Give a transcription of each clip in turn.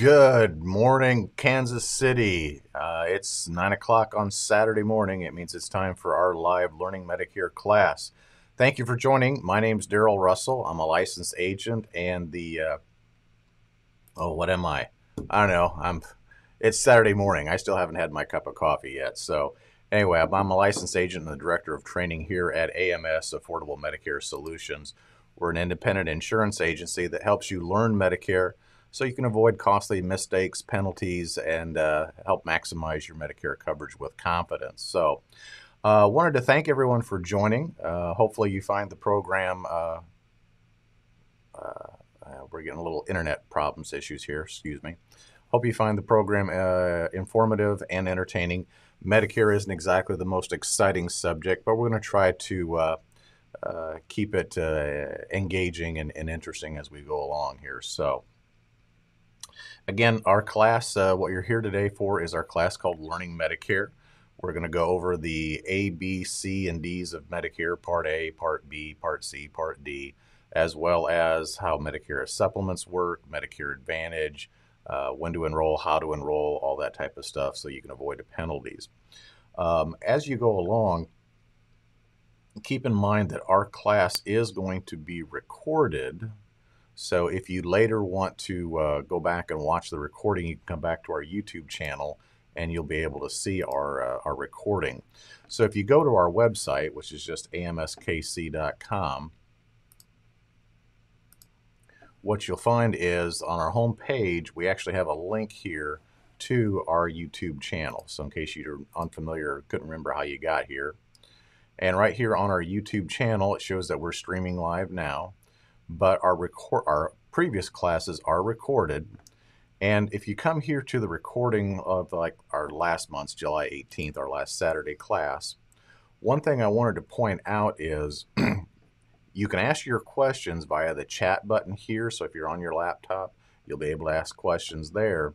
Good morning, Kansas City. Uh, it's 9 o'clock on Saturday morning. It means it's time for our live Learning Medicare class. Thank you for joining. My name is Daryl Russell. I'm a licensed agent and the, uh, oh, what am I? I don't know. I'm. It's Saturday morning. I still haven't had my cup of coffee yet. So, anyway, I'm a licensed agent and the director of training here at AMS Affordable Medicare Solutions. We're an independent insurance agency that helps you learn Medicare so you can avoid costly mistakes, penalties, and uh, help maximize your Medicare coverage with confidence. So, uh, wanted to thank everyone for joining. Uh, hopefully, you find the program. Uh, uh, we're getting a little internet problems issues here. Excuse me. Hope you find the program uh, informative and entertaining. Medicare isn't exactly the most exciting subject, but we're going to try to keep it engaging and, and interesting as we go along here. So. Again, our class, uh, what you're here today for is our class called Learning Medicare. We're going to go over the A, B, C, and D's of Medicare, Part A, Part B, Part C, Part D, as well as how Medicare supplements work, Medicare Advantage, uh, when to enroll, how to enroll, all that type of stuff so you can avoid the penalties. Um, as you go along, keep in mind that our class is going to be recorded so if you later want to uh, go back and watch the recording, you can come back to our YouTube channel and you'll be able to see our, uh, our recording. So if you go to our website, which is just amskc.com, what you'll find is on our home page, we actually have a link here to our YouTube channel. So in case you're unfamiliar, couldn't remember how you got here. And right here on our YouTube channel, it shows that we're streaming live now but our record our previous classes are recorded. And if you come here to the recording of like our last month's July 18th, our last Saturday class, one thing I wanted to point out is you can ask your questions via the chat button here. So if you're on your laptop, you'll be able to ask questions there.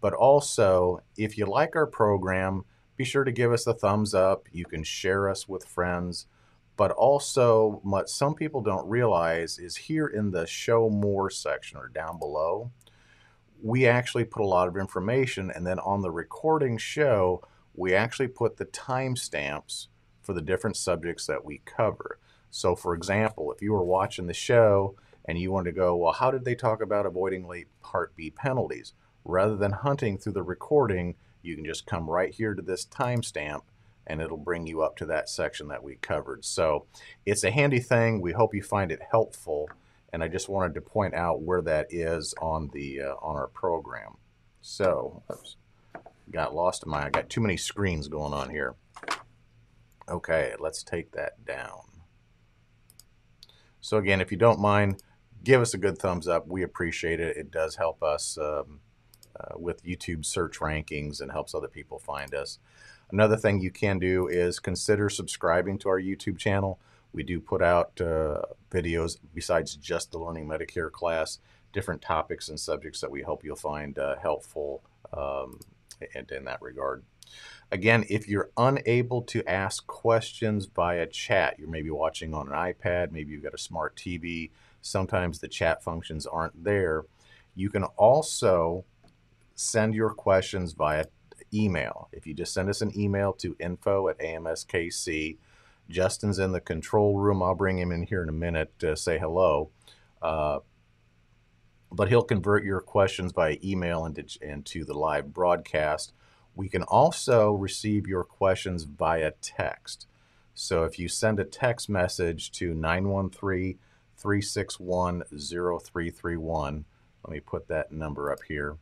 But also, if you like our program, be sure to give us a thumbs up. You can share us with friends. But also, what some people don't realize is here in the show more section or down below, we actually put a lot of information. And then on the recording show, we actually put the timestamps for the different subjects that we cover. So, for example, if you were watching the show and you want to go, well, how did they talk about avoiding late Part B penalties? Rather than hunting through the recording, you can just come right here to this timestamp and it'll bring you up to that section that we covered. So it's a handy thing. We hope you find it helpful. And I just wanted to point out where that is on the uh, on our program. So, oops, got lost in my, I got too many screens going on here. Okay, let's take that down. So again, if you don't mind, give us a good thumbs up. We appreciate it. It does help us um, uh, with YouTube search rankings and helps other people find us. Another thing you can do is consider subscribing to our YouTube channel. We do put out uh, videos besides just the Learning Medicare class, different topics and subjects that we hope you'll find uh, helpful um, in, in that regard. Again, if you're unable to ask questions via chat, you're maybe watching on an iPad, maybe you've got a smart TV, sometimes the chat functions aren't there. You can also send your questions via email. If you just send us an email to info at AMSKC, Justin's in the control room. I'll bring him in here in a minute to say hello. Uh, but he'll convert your questions by email into, into the live broadcast. We can also receive your questions via text. So if you send a text message to 913 361 0331, let me put that number up here.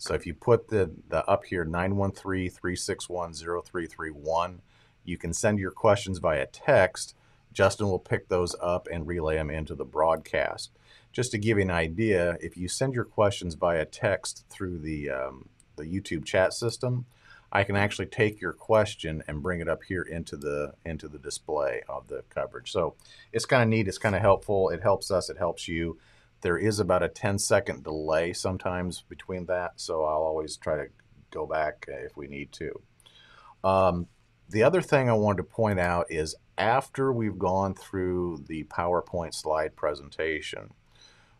So if you put the, the up here 913-361-0331, you can send your questions via text. Justin will pick those up and relay them into the broadcast. Just to give you an idea, if you send your questions via text through the, um, the YouTube chat system, I can actually take your question and bring it up here into the into the display of the coverage. So it's kind of neat. It's kind of helpful. It helps us. It helps you. There is about a 10 second delay sometimes between that, so I'll always try to go back if we need to. Um, the other thing I wanted to point out is after we've gone through the PowerPoint slide presentation,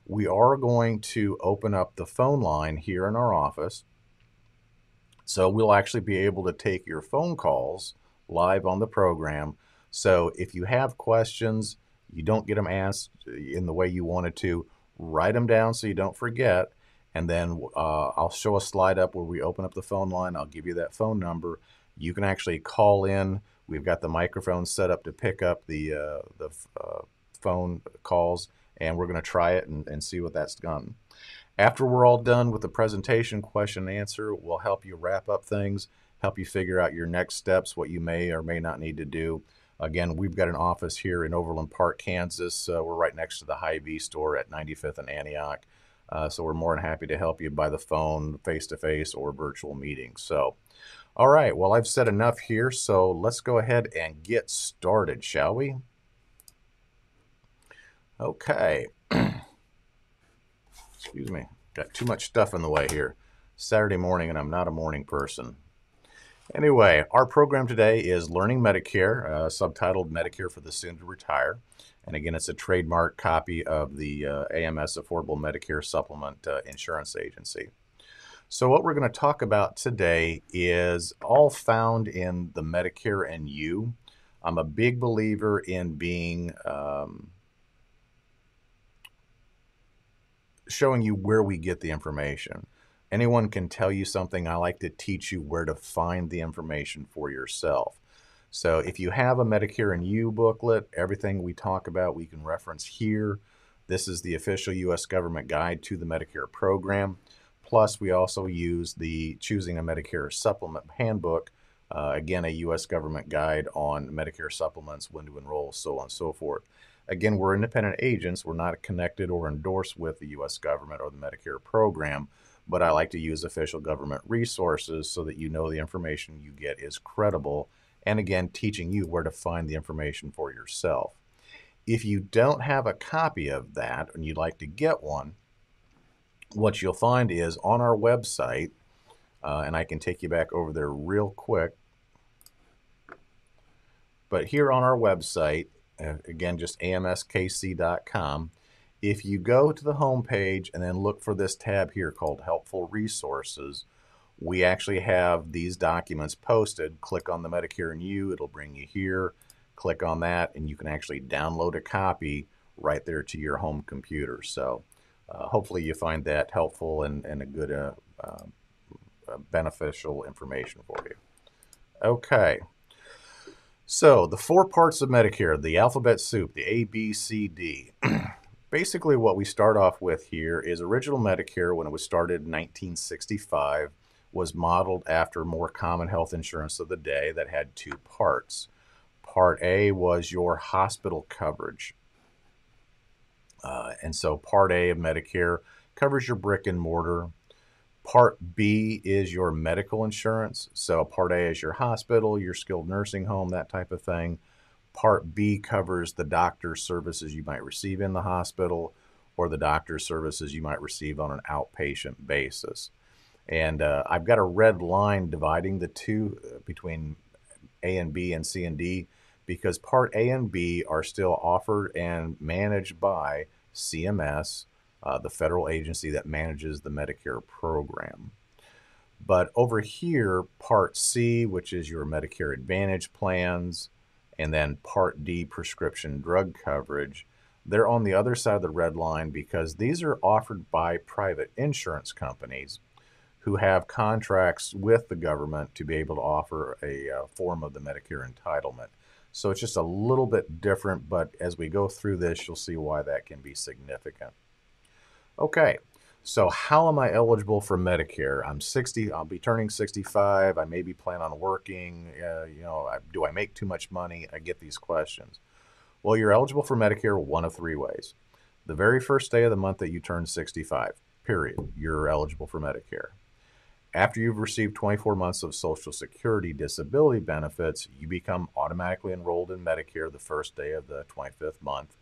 we are going to open up the phone line here in our office. So we'll actually be able to take your phone calls live on the program. So if you have questions, you don't get them asked in the way you wanted to, write them down so you don't forget. And then uh, I'll show a slide up where we open up the phone line. I'll give you that phone number. You can actually call in. We've got the microphone set up to pick up the, uh, the uh, phone calls, and we're going to try it and, and see what that's done. After we're all done with the presentation, question and answer, we'll help you wrap up things, help you figure out your next steps, what you may or may not need to do. Again, we've got an office here in Overland Park, Kansas. Uh, we're right next to the Hy-Vee store at 95th and Antioch. Uh, so we're more than happy to help you by the phone, face-to-face, or virtual meetings. So, all right, well, I've said enough here, so let's go ahead and get started, shall we? Okay. Excuse me. Got too much stuff in the way here. Saturday morning, and I'm not a morning person. Anyway, our program today is Learning Medicare, uh, subtitled Medicare for the Soon to Retire. And again, it's a trademark copy of the uh, AMS Affordable Medicare Supplement uh, Insurance Agency. So, what we're going to talk about today is all found in the Medicare and You. I'm a big believer in being um, showing you where we get the information. Anyone can tell you something. I like to teach you where to find the information for yourself. So if you have a Medicare and You booklet, everything we talk about we can reference here. This is the official U.S. government guide to the Medicare program. Plus, we also use the Choosing a Medicare Supplement Handbook, uh, again, a U.S. government guide on Medicare supplements, when to enroll, so on and so forth. Again, we're independent agents. We're not connected or endorsed with the U.S. government or the Medicare program, but I like to use official government resources so that you know the information you get is credible. And again, teaching you where to find the information for yourself. If you don't have a copy of that and you'd like to get one, what you'll find is on our website, uh, and I can take you back over there real quick. But here on our website, uh, again, just amskc.com. If you go to the home page and then look for this tab here called Helpful Resources, we actually have these documents posted. Click on the Medicare and You, it'll bring you here. Click on that, and you can actually download a copy right there to your home computer. So uh, hopefully you find that helpful and, and a good uh, uh, beneficial information for you. Okay. So, the four parts of Medicare, the alphabet soup, the A, B, C, D. Basically, what we start off with here is original Medicare, when it was started in 1965, was modeled after more common health insurance of the day that had two parts. Part A was your hospital coverage. Uh, and so, Part A of Medicare covers your brick and mortar Part B is your medical insurance. So Part A is your hospital, your skilled nursing home, that type of thing. Part B covers the doctor services you might receive in the hospital or the doctor services you might receive on an outpatient basis. And uh, I've got a red line dividing the two uh, between A and B and C and D because Part A and B are still offered and managed by CMS uh, the federal agency that manages the Medicare program. But over here, Part C, which is your Medicare Advantage plans, and then Part D, prescription drug coverage, they're on the other side of the red line because these are offered by private insurance companies who have contracts with the government to be able to offer a uh, form of the Medicare entitlement. So it's just a little bit different, but as we go through this, you'll see why that can be significant. Okay, so how am I eligible for Medicare? I'm 60. I'll be turning 65. I maybe plan on working. Uh, you know, I, do I make too much money? I get these questions. Well, you're eligible for Medicare one of three ways. The very first day of the month that you turn 65, period, you're eligible for Medicare. After you've received 24 months of Social Security disability benefits, you become automatically enrolled in Medicare the first day of the 25th month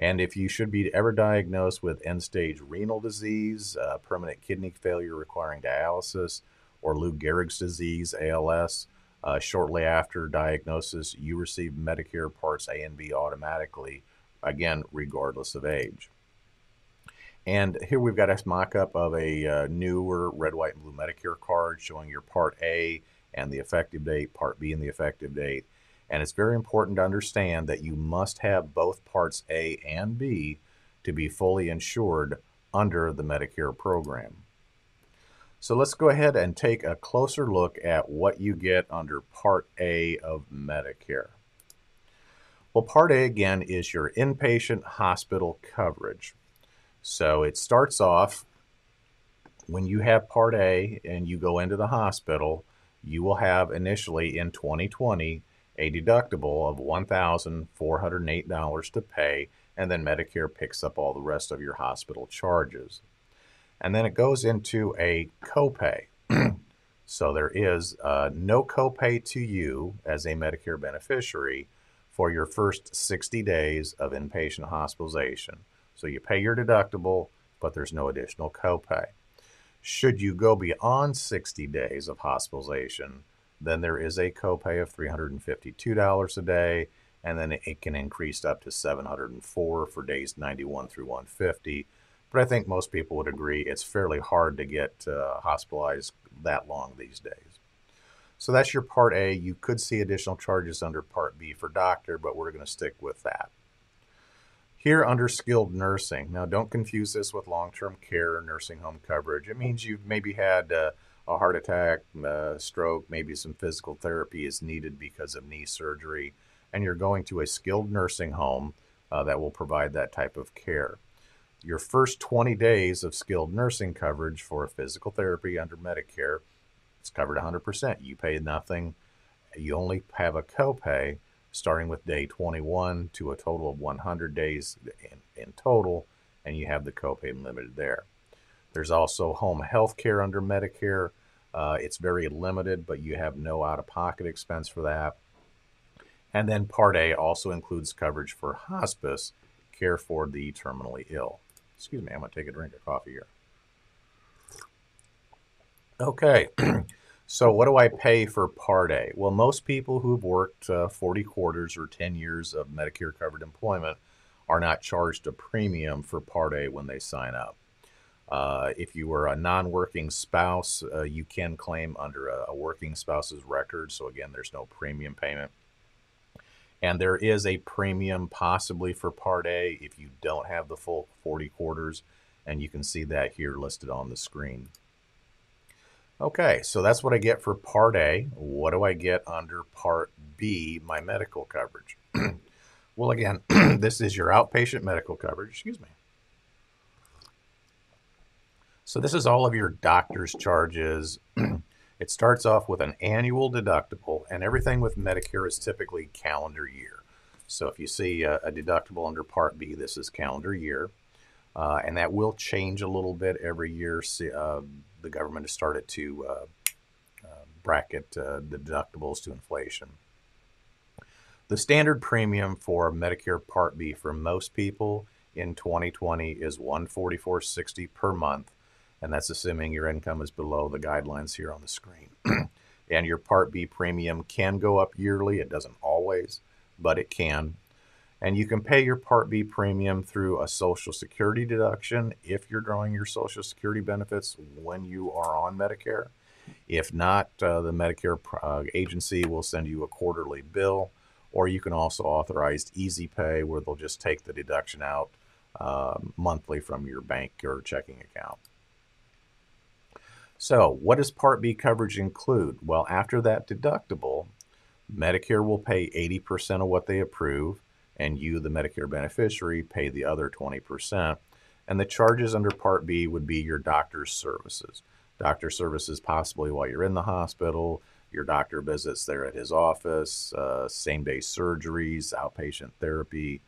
and if you should be ever diagnosed with end stage renal disease, uh, permanent kidney failure requiring dialysis, or Lou Gehrig's disease, ALS, uh, shortly after diagnosis, you receive Medicare Parts A and B automatically, again, regardless of age. And here we've got a mock-up of a uh, newer red, white, and blue Medicare card showing your Part A and the effective date, Part B and the effective date. And it's very important to understand that you must have both Parts A and B to be fully insured under the Medicare program. So let's go ahead and take a closer look at what you get under Part A of Medicare. Well, Part A again is your inpatient hospital coverage. So it starts off when you have Part A and you go into the hospital, you will have initially in 2020 a deductible of $1,408 to pay, and then Medicare picks up all the rest of your hospital charges. And then it goes into a copay. so there is uh, no copay to you as a Medicare beneficiary for your first 60 days of inpatient hospitalization. So you pay your deductible, but there's no additional copay. Should you go beyond 60 days of hospitalization, then there is a copay of $352 a day, and then it can increase up to 704 for days 91 through 150. But I think most people would agree it's fairly hard to get uh, hospitalized that long these days. So that's your Part A. You could see additional charges under Part B for doctor, but we're going to stick with that. Here under skilled nursing, now don't confuse this with long-term care or nursing home coverage. It means you've maybe had uh, a heart attack, uh, stroke, maybe some physical therapy is needed because of knee surgery, and you're going to a skilled nursing home uh, that will provide that type of care. Your first 20 days of skilled nursing coverage for physical therapy under Medicare, it's covered 100%. You pay nothing. You only have a copay starting with day 21 to a total of 100 days in, in total, and you have the copay limited there. There's also home health care under Medicare. Uh, it's very limited, but you have no out of pocket expense for that. And then Part A also includes coverage for hospice care for the terminally ill. Excuse me, I'm going to take a drink of coffee here. Okay. So, what do I pay for Part A? Well, most people who've worked uh, 40 quarters or 10 years of Medicare covered employment are not charged a premium for Part A when they sign up. Uh, if you are a non working spouse, uh, you can claim under a, a, working spouse's record. So, again, there's no premium payment. And there is a premium possibly for Part A if you don't have the full 40 quarters. And you can see that here listed on the screen. Okay, so that's what I get for Part A. What do I get under Part B, my medical coverage? well, again, this is your outpatient medical coverage. Excuse me. So this is all of your doctor's charges. it starts off with an annual deductible, and everything with Medicare is typically calendar year. So if you see a, a deductible under Part B, this is calendar year. Uh, and that will change a little bit every year. Uh, the government has started to uh, uh, bracket uh, the deductibles to inflation. The standard premium for Medicare Part B for most people in 2020 is 144.60 per month, and that's assuming your income is below the guidelines here on the screen. and your Part B premium can go up yearly. It doesn't always, but it can. And you can pay your Part B premium through a Social Security deduction if you're drawing your Social Security benefits when you are on Medicare. If not, uh, the Medicare uh, agency will send you a quarterly bill, or you can also authorize Easy Pay, where they'll just take the deduction out uh, monthly from your bank or checking account. So, what does Part B coverage include? Well, after that deductible, Medicare will pay 80% of what they approve and you, the Medicare beneficiary, pay the other 20%. And the charges under Part B would be your doctor's services. Doctor services, possibly while you're in the hospital, your doctor visits there at his office, uh, same day surgeries, outpatient therapy.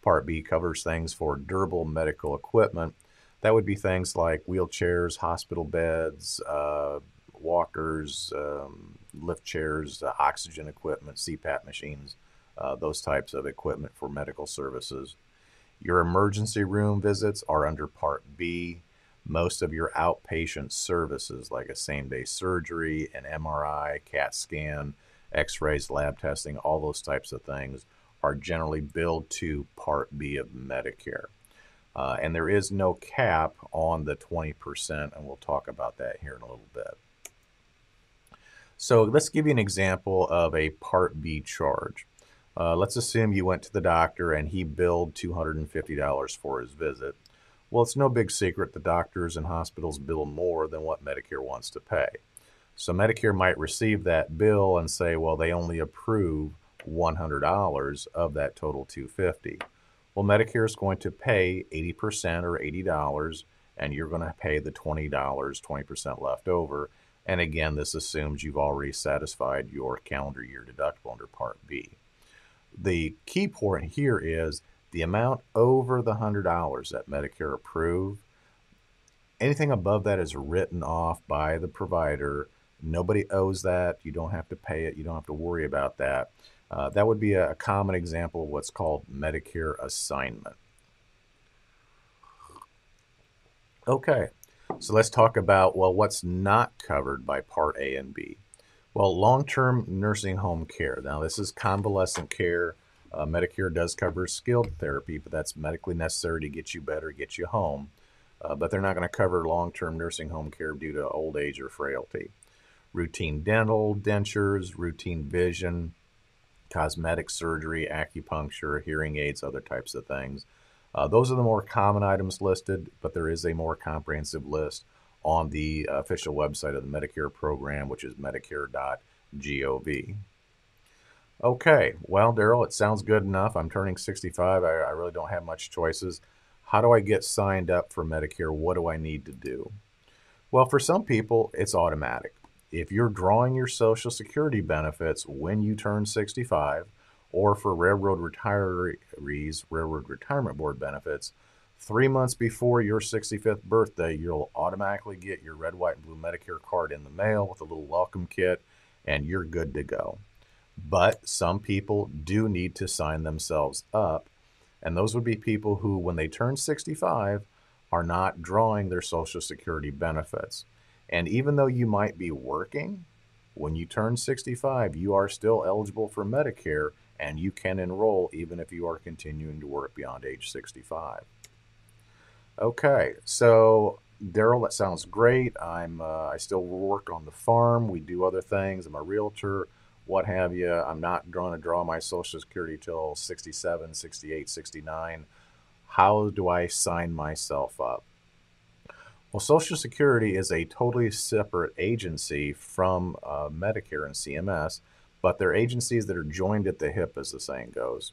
Part B covers things for durable medical equipment. That would be things like wheelchairs, hospital beds, uh, walkers, um, lift chairs, uh, oxygen equipment, CPAP machines, uh, those types of equipment for medical services. Your emergency room visits are under Part B. Most of your outpatient services, like a same day surgery, an MRI, CAT scan, x rays, lab testing, all those types of things, are generally billed to Part B of Medicare. Uh, and there is no cap on the 20%, and we'll talk about that here in a little bit. So let's give you an example of a Part B charge. Uh, let's assume you went to the doctor and he billed $250 for his visit. Well, it's no big secret the doctors and hospitals bill more than what Medicare wants to pay. So Medicare might receive that bill and say, well, they only approve $100 of that total 250. Well, Medicare is going to pay 80% or $80 and you're going to pay the $20, 20% left over. And again, this assumes you've already satisfied your calendar year deductible under Part B. The key point here is the amount over the $100 that Medicare approved. Anything above that is written off by the provider Nobody owes that. You don't have to pay it. You don't have to worry about that. Uh, that would be a, common example of what's called Medicare assignment. Okay, so let's talk about, well, what's not covered by Part A and B. Well, long-term nursing home care. Now, this is convalescent care. Uh, Medicare does cover skilled therapy, but that's medically necessary to get you better, get you home. Uh, but they're not going to cover long-term nursing home care due to old age or frailty routine dental, dentures, routine vision, cosmetic surgery, acupuncture, hearing aids, other types of things. Uh, those are the more common items listed, but there is a more comprehensive list on the official website of the Medicare program, which is medicare.gov. Okay, well, Daryl, it sounds good enough. I'm turning 65. I, I really don't have much choices. How do I get signed up for Medicare? What do I need to do? Well, for some people, it's automatic if you're drawing your Social Security benefits when you turn 65, or for railroad retirees, Railroad Retirement Board benefits, three months before your 65th birthday, you'll automatically get your red, white, and blue Medicare card in the mail with a little welcome kit, and you're good to go. But some people do need to sign themselves up, and those would be people who, when they turn 65, are not drawing their Social Security benefits. And even though you might be working, when you turn 65, you are still eligible for Medicare and you can enroll even if you are continuing to work beyond age 65. Okay, so Daryl, that sounds great. I'm uh, I still work on the farm. We do other things. I'm a realtor, what have you. I'm not going to draw my Social Security till 67, 68, 69. How do I sign myself up? Well, Social Security is a totally separate agency from uh, Medicare and CMS, but they're agencies that are joined at the hip, as the saying goes.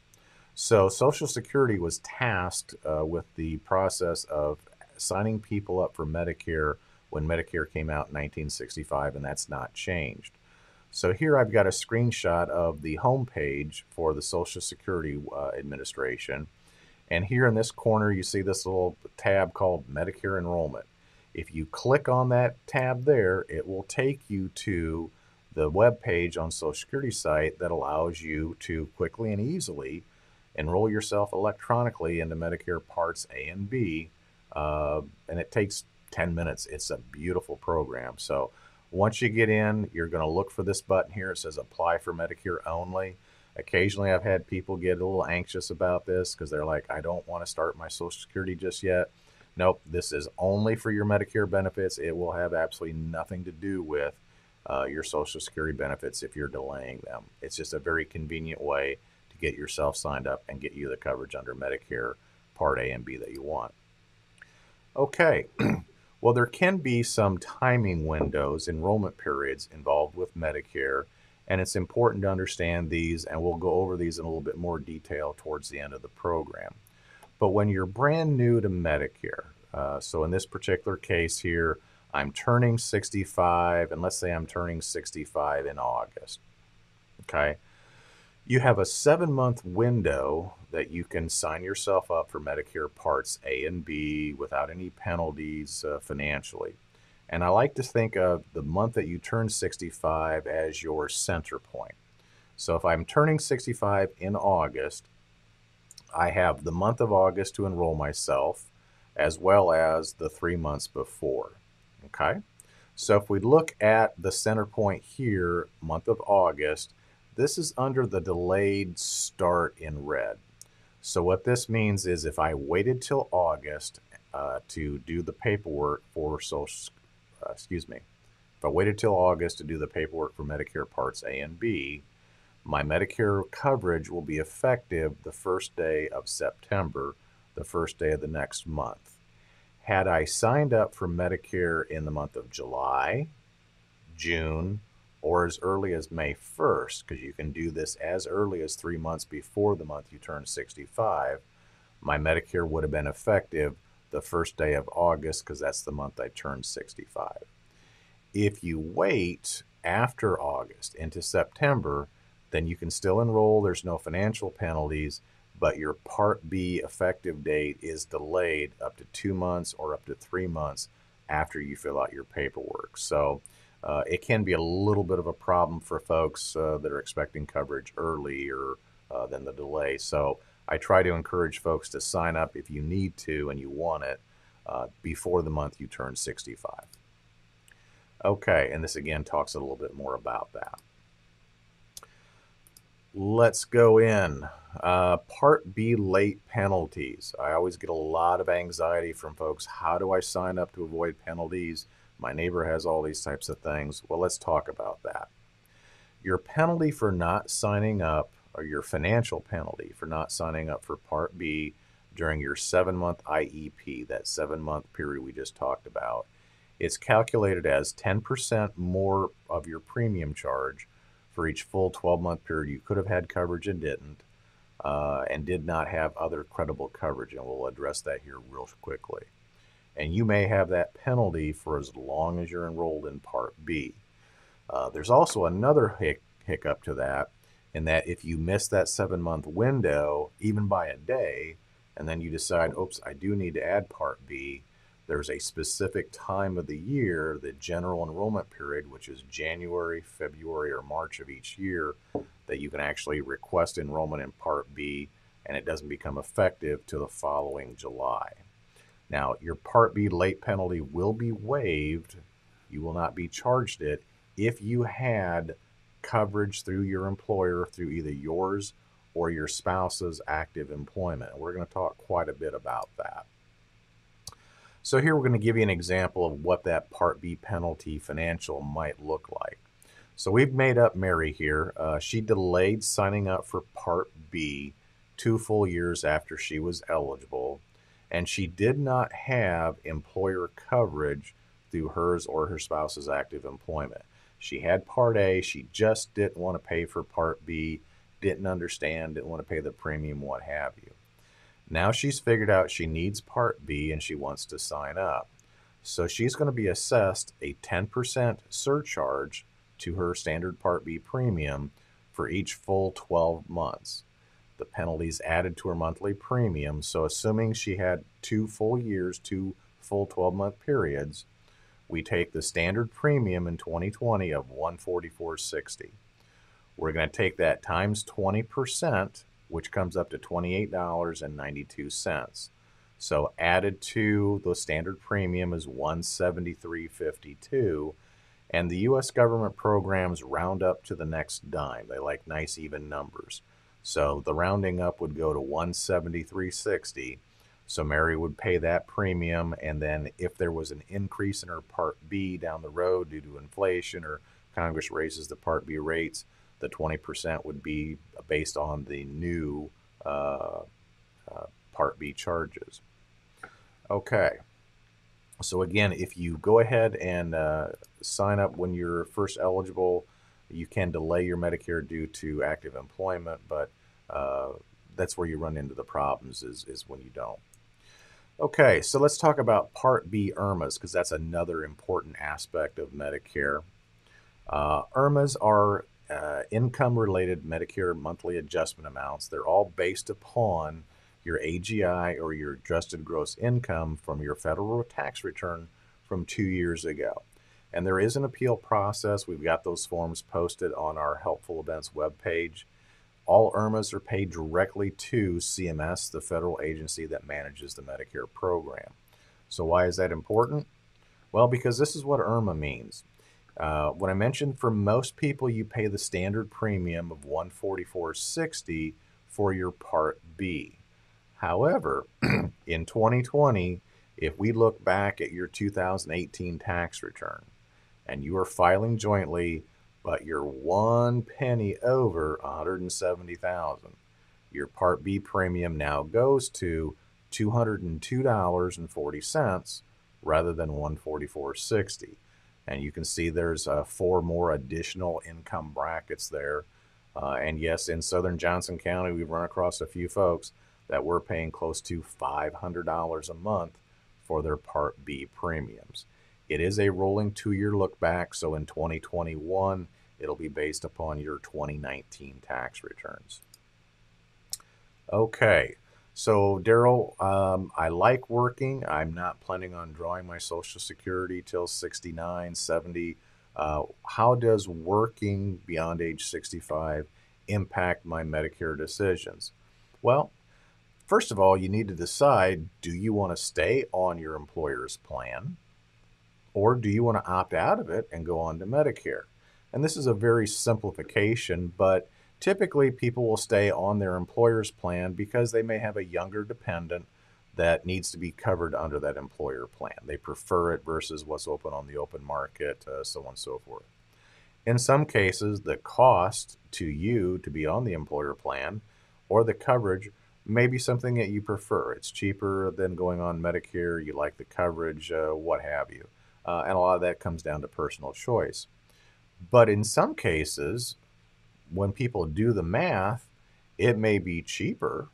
So, Social Security was tasked uh, with the process of signing people up for Medicare when Medicare came out in 1965, and that's not changed. So, here I've got a screenshot of the homepage for the Social Security uh, Administration. And here in this corner, you see this little tab called Medicare Enrollment. If you click on that tab there, it will take you to the web page on Social Security site that allows you to quickly and easily enroll yourself electronically into Medicare Parts A and B. Uh, and it takes 10 minutes. It's a beautiful program. So once you get in, you're going to look for this button here. It says apply for Medicare only. Occasionally, I've had people get a little anxious about this because they're like, I don't want to start my Social Security just yet. Nope, this is only for your Medicare benefits. It will have absolutely nothing to do with uh, your Social Security benefits if you're delaying them. It's just a very convenient way to get yourself signed up and get you the coverage under Medicare Part A and B that you want. Okay, well, there can be some timing windows, enrollment periods involved with Medicare, and it's important to understand these, and we'll go over these in a little bit more detail towards the end of the program. But when you're brand new to Medicare, uh, so in this particular case here, I'm turning 65, and let's say I'm turning 65 in August. Okay. You have a seven month window that you can sign yourself up for Medicare Parts A and B without any penalties uh, financially. And I like to think of the month that you turn 65 as your center point. So if I'm turning 65 in August, I have the month of August to enroll myself as well as the three months before. Okay, so if we look at the center point here, month of August, this is under the delayed start in red. So what this means is if I waited till August uh, to do the paperwork for social, uh, excuse me, if I waited till August to do the paperwork for Medicare Parts A and B, my Medicare coverage will be effective the first day of September, the first day of the next month. Had I signed up for Medicare in the month of July, June, or as early as May 1st, because you can do this as early as three months before the month you turn 65, my Medicare would have been effective the first day of August because that's the month I turned 65. If you wait after August into September, then you can still enroll. There's no financial penalties, but your Part B effective date is delayed up to two months or up to three months after you fill out your paperwork. So uh, it can be a little bit of a problem for folks uh, that are expecting coverage earlier uh, than the delay. So I try to encourage folks to sign up if you need to and you want it uh, before the month you turn 65. Okay, and this again talks a little bit more about that. Let's go in. Uh, Part B late penalties. I always get a lot of anxiety from folks. How do I sign up to avoid penalties? My neighbor has all these types of things. Well, let's talk about that. Your penalty for not signing up, or your financial penalty for not signing up for Part B during your seven month IEP, that seven month period we just talked about, it's calculated as 10% more of your premium charge for each full 12 month period you could have had coverage and didn't, uh, and did not have other credible coverage. And we'll address that here real quickly. And you may have that penalty for as long as you're enrolled in Part B. Uh, there's also another hic- hiccup to that, in that if you miss that seven month window, even by a day, and then you decide, oops, I do need to add Part B, there's a specific time of the year, the general enrollment period, which is January, February, or March of each year, that you can actually request enrollment in Part B and it doesn't become effective till the following July. Now, your Part B late penalty will be waived. You will not be charged it if you had coverage through your employer through either yours or your spouse's active employment. We're going to talk quite a bit about that. So here we're going to give you an example of what that Part B penalty financial might look like. So we've made up Mary here. Uh, she delayed signing up for Part B two full years after she was eligible, and she did not have employer coverage through hers or her spouse's active employment. She had Part A, she just didn't want to pay for Part B, didn't understand, didn't want to pay the premium, what have you. Now she's figured out she needs Part B and she wants to sign up. So she's going to be assessed a 10% surcharge to her standard Part B premium for each full 12 months. The penalties added to her monthly premium. So assuming she had two full years, two full 12 month periods, we take the standard premium in 2020 of 144.60. We're going to take that times 20% which comes up to $28.92. So added to the standard premium is 173.52 and the US government programs round up to the next dime. They like nice even numbers. So the rounding up would go to 173.60. So Mary would pay that premium and then if there was an increase in her Part B down the road due to inflation or Congress raises the Part B rates, the 20% would be based on the new uh, uh, Part B charges. Okay. So again, if you go ahead and uh, sign up when you're first eligible, you can delay your Medicare due to active employment, but uh, that's where you run into the problems is, is when you don't. Okay, so let's talk about Part B IRMAAs because that's another important aspect of Medicare. Uh, IRMAAs are income related Medicare monthly adjustment amounts. They're all based upon your AGI or your adjusted gross income from your federal tax return from two years ago. And there is an appeal process. We've got those forms posted on our Helpful Events webpage. All IRMAAs are paid directly to CMS, the federal agency that manages the Medicare program. So, why is that important? Well, because this is what IRMAA means. Uh, when I mentioned for most people, you pay the standard premium of 144.60 for your Part B. However, in 2020, if we look back at your 2018 tax return and you are filing jointly, but you're one penny over 170,000, your Part B premium now goes to $202.40 rather than 144.60. And you can see there's uh, four more additional income brackets there. Uh, and yes, in southern Johnson County, we've run across a few folks that were paying close to $500 a month for their Part B premiums. It is a rolling two year look back, so in 2021, it'll be based upon your 2019 tax returns. Okay, so Daryl, um, I like working. I'm not planning on drawing my Social Security till 69, 70. Uh, how does working beyond age 65 impact my Medicare decisions? Well, First of all, you need to decide do you want to stay on your employer's plan or do you want to opt out of it and go on to Medicare? And this is a very simplification, but typically people will stay on their employer's plan because they may have a younger dependent that needs to be covered under that employer plan. They prefer it versus what's open on the open market, uh, so on and so forth. In some cases, the cost to you to be on the employer plan or the coverage may be something that you prefer. It's cheaper than going on Medicare. You like the coverage, uh, what have you. Uh, and a lot of that comes down to personal choice. But in some cases, when people do the math, it may be cheaper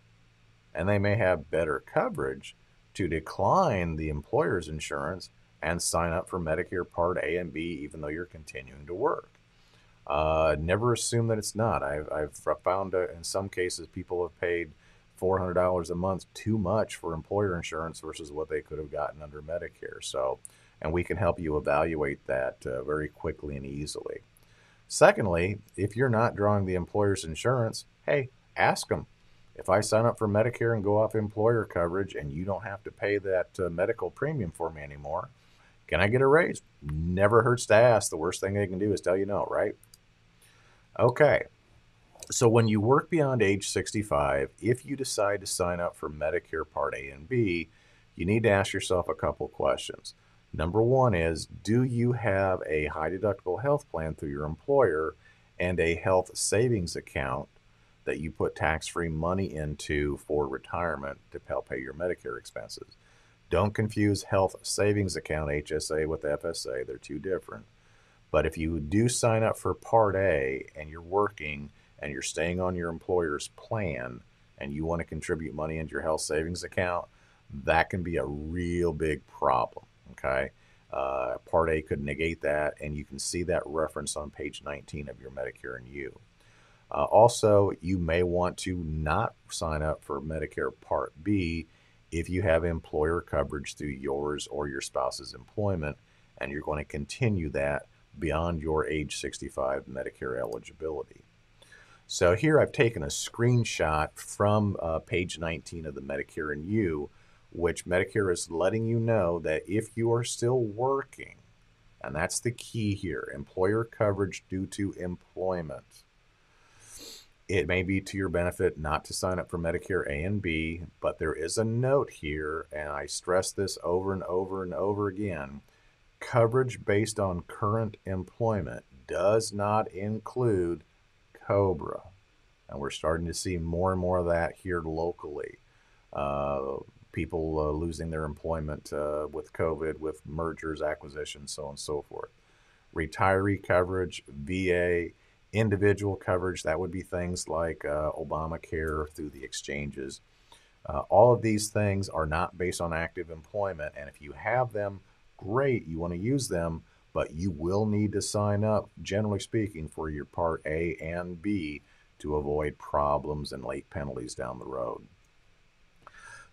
and they may have better coverage to decline the employer's insurance and sign up for Medicare Part A and B, even though you're continuing to work. Uh, never assume that it's not. I've, I've found uh, in some cases people have paid $400 a month too much for employer insurance versus what they could have gotten under Medicare. So, and we can help you evaluate that uh, very quickly and easily. Secondly, if you're not drawing the employer's insurance, hey, ask them. If I sign up for Medicare and go off employer coverage and you don't have to pay that uh, medical premium for me anymore, can I get a raise? Never hurts to ask. The worst thing they can do is tell you no, right? Okay, so when you work beyond age 65, if you decide to sign up for Medicare Part A and B, you need to ask yourself a couple questions. Number one is Do you have a high deductible health plan through your employer and a health savings account that you put tax free money into for retirement to help pay your Medicare expenses? Don't confuse health savings account HSA with FSA, they're two different. But if you do sign up for Part A and you're working, and you're staying on your employer's plan and you want to contribute money into your health savings account, that can be a real big problem. Okay. Uh, Part A could negate that, and you can see that reference on page 19 of your Medicare and You. Uh, also, you may want to not sign up for Medicare Part B if you have employer coverage through yours or your spouse's employment, and you're going to continue that beyond your age 65 Medicare eligibility. So here I've taken a screenshot from uh, page 19 of the Medicare and You, which Medicare is letting you know that if you are still working, and that's the key here, employer coverage due to employment. It may be to your benefit not to sign up for Medicare A and B, but there is a note here, and I stress this over and over and over again. Coverage based on current employment does not include Cobra. And we're starting to see more and more of that here locally. Uh, people uh, losing their employment uh, with COVID, with mergers, acquisitions, so on and so forth. Retiree coverage, VA, individual coverage, that would be things like uh, Obamacare through the exchanges. Uh, all of these things are not based on active employment. And if you have them, great, you want to use them but you will need to sign up, generally speaking, for your Part A and B to avoid problems and late penalties down the road.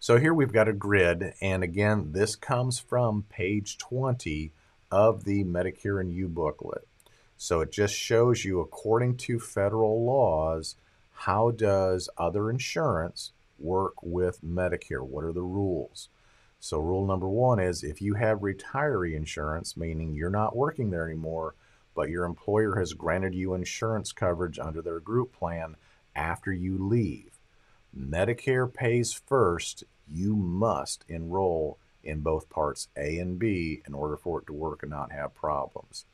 So here we've got a grid, and again, this comes from page 20 of the Medicare and You booklet. So it just shows you, according to federal laws, how does other insurance work with Medicare? What are the rules? So, rule number one is if you have retiree insurance, meaning you're not working there anymore, but your employer has granted you insurance coverage under their group plan after you leave, Medicare pays first, you must enroll in both parts A and B in order for it to work and not have problems.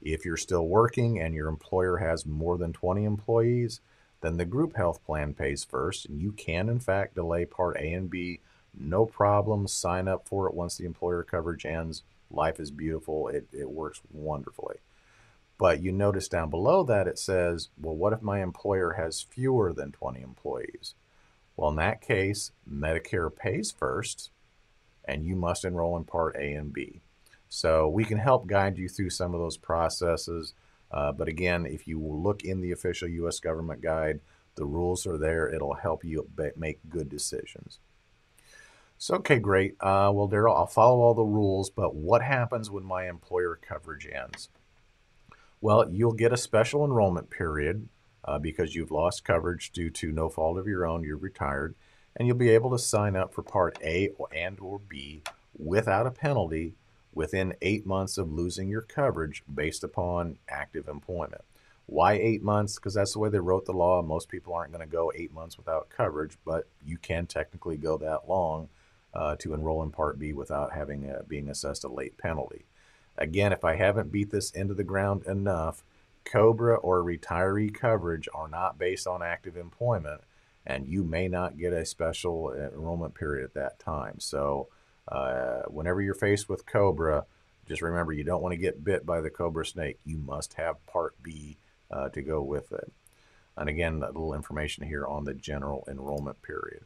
If you're still working and your employer has more than 20 employees, then the group health plan pays first, and you can, in fact, delay Part A and B. No problem. Sign up for it once the employer coverage ends. Life is beautiful. It, it works wonderfully. But you notice down below that it says, well, what if my employer has fewer than 20 employees? Well, in that case, Medicare pays first, and you must enroll in Part A and B. So we can help guide you through some of those processes. Uh, but again, if you look in the official U.S. government guide, the rules are there. It'll help you make good decisions. So, okay, great. Uh, well, Daryl, I'll follow all the rules, but what happens when my employer coverage ends? Well, you'll get a special enrollment period uh, because you've lost coverage due to no fault of your own, you're retired, and you'll be able to sign up for Part A and or B without a penalty within eight months of losing your coverage based upon active employment. Why eight months? Because that's the way they wrote the law. Most people aren't going to go eight months without coverage, but you can technically go that long uh, to enroll in Part B without having a, being assessed a late penalty. Again, if I haven't beat this into the ground enough, COBRA or retiree coverage are not based on active employment, and you may not get a special enrollment period at that time. So, uh, whenever you're faced with COBRA, just remember you don't want to get bit by the COBRA snake. You must have Part B uh, to go with it. And again, a little information here on the general enrollment period.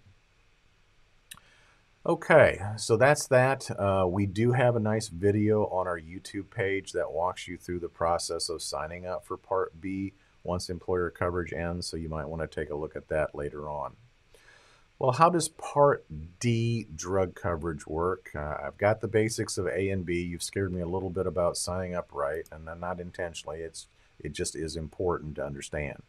Okay, so that's that. Uh, we do have a nice video on our YouTube page that walks you through the process of signing up for Part B once employer coverage ends, so you might want to take a look at that later on. Well, how does Part D drug coverage work? Uh, I've got the basics of A and B. You've scared me a little bit about signing up right, and not intentionally. It's it just is important to understand.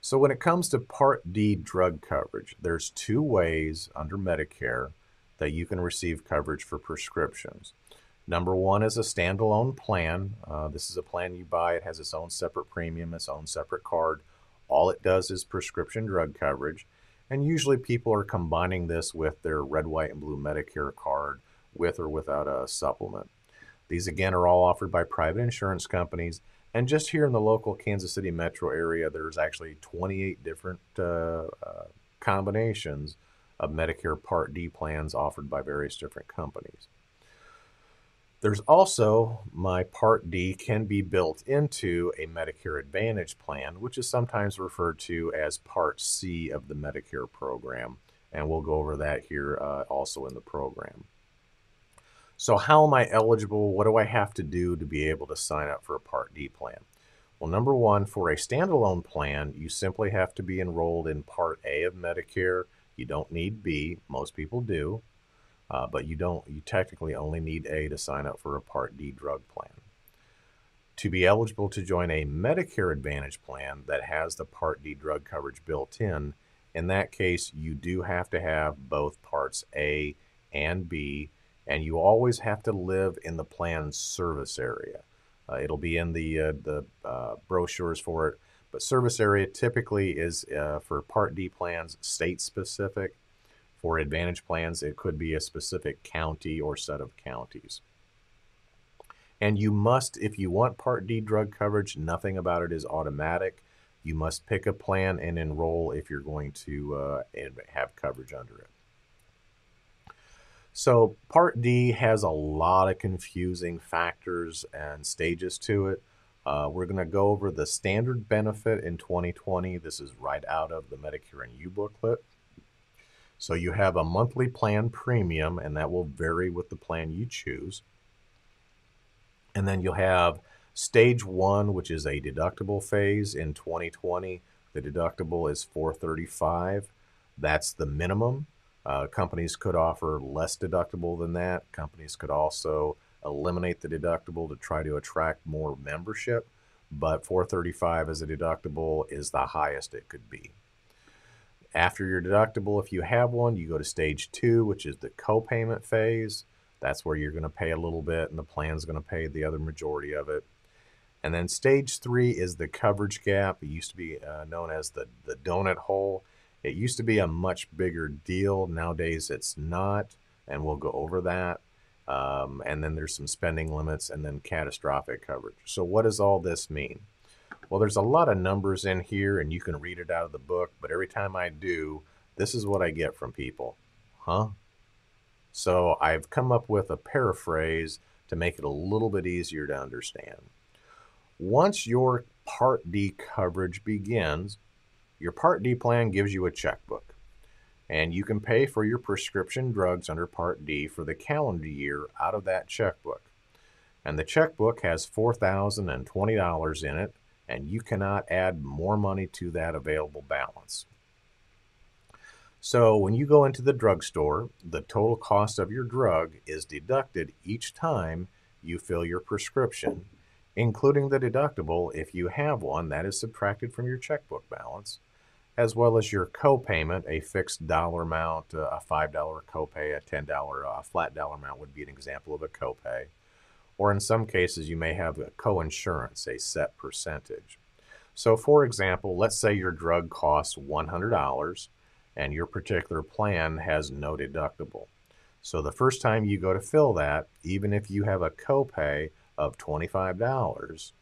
So when it comes to Part D drug coverage, there's two ways under Medicare that you can receive coverage for prescriptions. Number one is a standalone plan. Uh, this is a plan you buy. It has its own separate premium, its own separate card. All it does is prescription drug coverage. And usually people are combining this with their red, white, and blue Medicare card with or without a supplement. These again are all offered by private insurance companies. And just here in the local Kansas City metro area, there's actually 28 different uh, uh, combinations of Medicare Part D plans offered by various different companies. There's also my Part D can be built into a Medicare Advantage plan, which is sometimes referred to as Part C of the Medicare program. And we'll go over that here uh, also in the program. So, how am I eligible? What do I have to do to be able to sign up for a Part D plan? Well, number one, for a standalone plan, you simply have to be enrolled in Part A of Medicare you don't need B. Most people do. Uh, but you don't, you technically only need A to sign up for a Part D drug plan. To be eligible to join a Medicare Advantage plan that has the Part D drug coverage built in, in that case, you do have to have both Parts A and B, and you always have to live in the plan's service area. Uh, it'll be in the, uh, the uh, brochures for it. But service area typically is uh, for Part D plans state specific. For Advantage plans, it could be a specific county or set of counties. And you must, if you want Part D drug coverage, nothing about it is automatic. You must pick a plan and enroll if you're going to uh, have coverage under it. So, Part D has a lot of confusing factors and stages to it. Uh, we're going to go over the standard benefit in 2020. This is right out of the Medicare and You booklet. So you have a monthly plan premium, and that will vary with the plan you choose. And then you'll have stage one, which is a deductible phase in 2020. The deductible is 435. That's the minimum. Uh, companies could offer less deductible than that. Companies could also eliminate the deductible to try to attract more membership, but 435 as a deductible is the highest it could be. After your deductible, if you have one, you go to stage two, which is the copayment phase. That's where you're going to pay a little bit and the plan's going to pay the other majority of it. And then stage three is the coverage gap. It used to be uh, known as the, the donut hole. It used to be a much bigger deal. Nowadays, it's not, and we'll go over that. Um, and then there's some spending limits and then catastrophic coverage. So, what does all this mean? Well, there's a lot of numbers in here, and you can read it out of the book, but every time I do, this is what I get from people. Huh? So, I've come up with a paraphrase to make it a little bit easier to understand. Once your Part D coverage begins, your Part D plan gives you a checkbook, and you can pay for your prescription drugs under Part D for the calendar year out of that checkbook. And the checkbook has $4,020 in it, and you cannot add more money to that available balance. So when you go into the drugstore, the total cost of your drug is deducted each time you fill your prescription, including the deductible if you have one that is subtracted from your checkbook balance as well as your copayment, a fixed dollar amount, uh, a $5 copay, a $10 uh, flat dollar amount would be an example of a copay. Or in some cases, you may have a coinsurance, a set percentage. So, for example, let's say your drug costs $100 and your particular plan has no deductible. So, the first time you go to fill that, even if you have a copay of $25,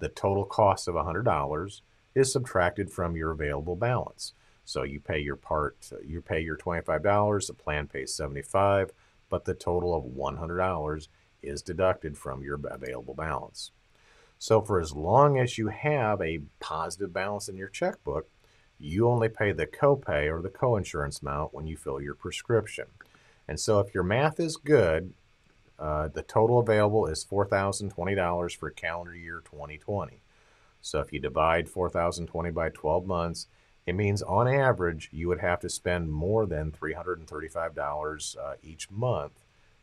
the total cost of $100 is subtracted from your available balance. So you pay your part, you pay your $25, the plan pays 75, but the total of $100 is deducted from your available balance. So for as long as you have a positive balance in your checkbook, you only pay the copay or the coinsurance amount when you fill your prescription. And so if your math is good, uh, the total available is $4,020 for calendar year 2020. So if you divide 4,020 by 12 months, it means on average you would have to spend more than $335 uh, each month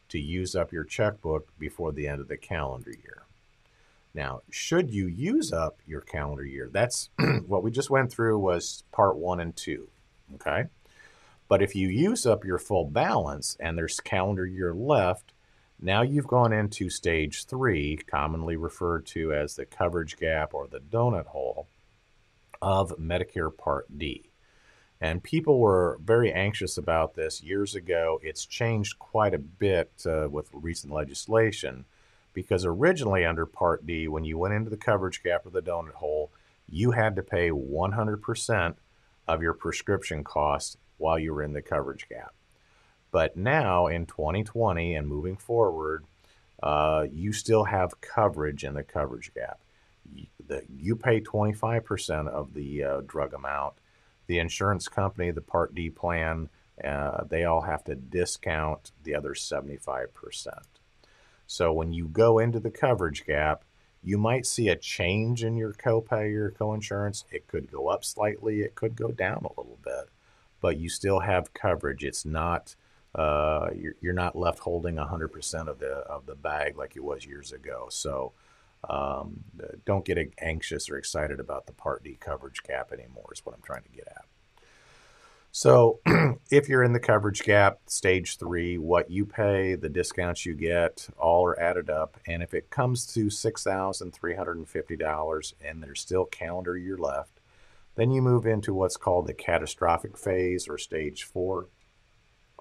to use up your checkbook before the end of the calendar year. Now, should you use up your calendar year, that's what we just went through was part one and two. Okay. But if you use up your full balance and there's calendar year left, now you've gone into stage three, commonly referred to as the coverage gap or the donut hole of Medicare Part D. And people were very anxious about this years ago. It's changed quite a bit uh, with recent legislation because originally under Part D, when you went into the coverage gap or the donut hole, you had to pay 100% of your prescription costs while you were in the coverage gap. But now in 2020 and moving forward, uh, you still have coverage in the coverage gap. You, the, you pay 25% of the uh, drug amount. The insurance company, the Part D plan, uh, they all have to discount the other 75%. So when you go into the coverage gap, you might see a change in your copay or coinsurance. It could go up slightly, it could go down a little bit, but you still have coverage. It's not uh, you're, you're not left holding 100% of the of the bag like it was years ago. So um, don't get anxious or excited about the Part D coverage gap anymore. Is what I'm trying to get at. So if you're in the coverage gap, stage three, what you pay, the discounts you get, all are added up. And if it comes to $6,350 and there's still calendar year left, then you move into what's called the catastrophic phase or stage four.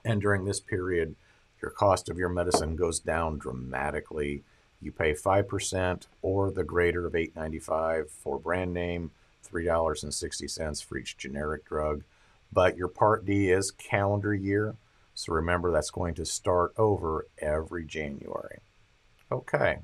And during this period, your cost of your medicine goes down dramatically. You pay 5% or the greater of $8.95 for brand name, $3.60 for each generic drug. But your Part D is calendar year. So remember, that's going to start over every January. Okay.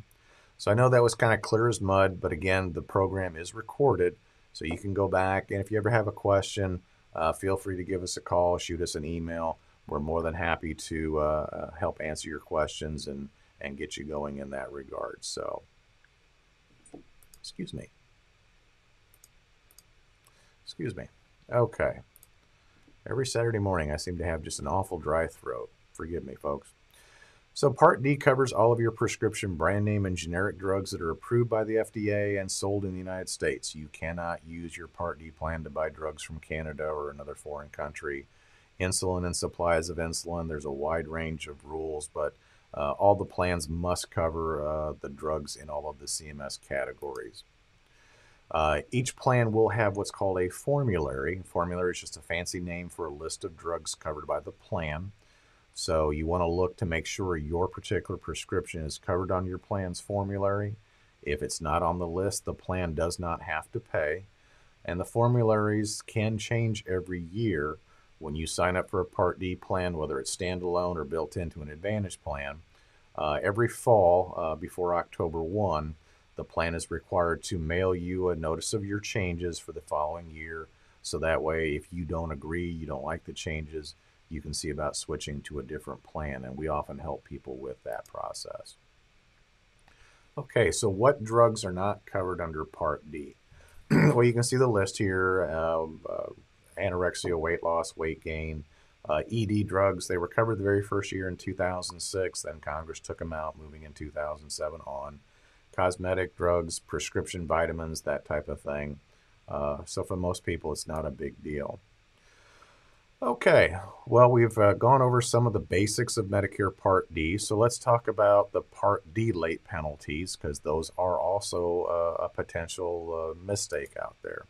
So I know that was kind of clear as mud, but again, the program is recorded. So you can go back. And if you ever have a question, uh, feel free to give us a call, shoot us an email we're more than happy to uh, help answer your questions and, and get you going in that regard. So, excuse me. Excuse me. Okay. Every Saturday morning, I seem to have just an awful dry throat. Forgive me, folks. So, Part D covers all of your prescription brand name and generic drugs that are approved by the FDA and sold in the United States. You cannot use your Part D plan to buy drugs from Canada or another foreign country insulin and supplies of insulin. There's a wide range of rules, but uh, all the plans must cover uh, the drugs in all of the CMS categories. Uh, each plan will have what's called a formulary. Formulary is just a fancy name for a list of drugs covered by the plan. So you want to look to make sure your particular prescription is covered on your plan's formulary. If it's not on the list, the plan does not have to pay. And the formularies can change every year when you sign up for a Part D plan, whether it's standalone or built into an Advantage plan. Uh, every fall uh, before October 1, the plan is required to mail you a notice of your changes for the following year. So that way, if you don't agree, you don't like the changes, you can see about switching to a different plan. And we often help people with that process. Okay, so what drugs are not covered under Part D? well, you can see the list here uh, anorexia, weight loss, weight gain. Uh, ED drugs, they were covered the very first year in 2006. Then Congress took them out, moving in 2007 on cosmetic drugs, prescription vitamins, that type of thing. Uh, so for most people, it's not a big deal. Okay, well, we've uh, gone over some of the basics of Medicare Part D, so let's talk about the Part D late penalties because those are also uh, a potential uh, mistake out there.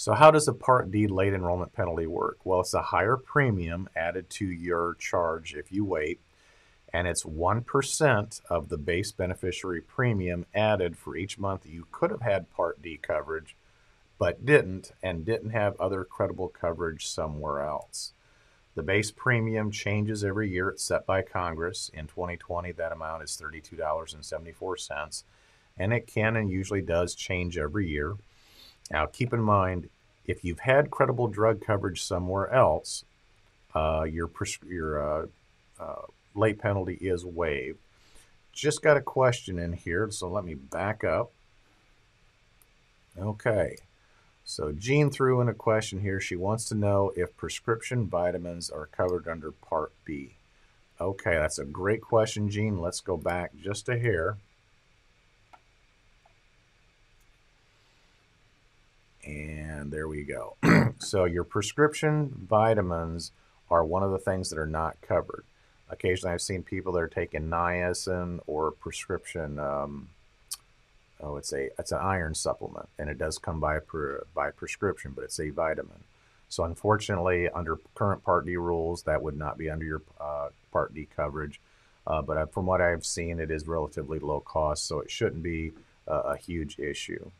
So, how does a Part D late enrollment penalty work? Well, it's a higher premium added to your charge if you wait and it's 1% of the base beneficiary premium added for each month you could have had Part D coverage but didn't and didn't have other credible coverage somewhere else. The base premium changes every year. It's set by Congress. In 2020, that amount is $32.74, and it can and usually does change every year. Now, keep in mind, if you've had credible drug coverage somewhere else, uh, your, your uh, uh, late penalty is waived. Just got a question in here, so let me back up. Okay, so Jean threw in a question here. She wants to know if prescription vitamins are covered under Part B. Okay, that's a great question, Jean. Let's go back just a hair. And there we go. so your prescription vitamins are one of the things that are not covered. Occasionally, I've seen people that are taking niacin or prescription. Um, oh, it's a it's an iron supplement, and it does come by per, by prescription, but it's a vitamin. So, unfortunately, under current Part D rules, that would not be under your uh, Part D coverage. Uh, but from what I've seen, it is relatively low cost, so it shouldn't be uh, a huge issue.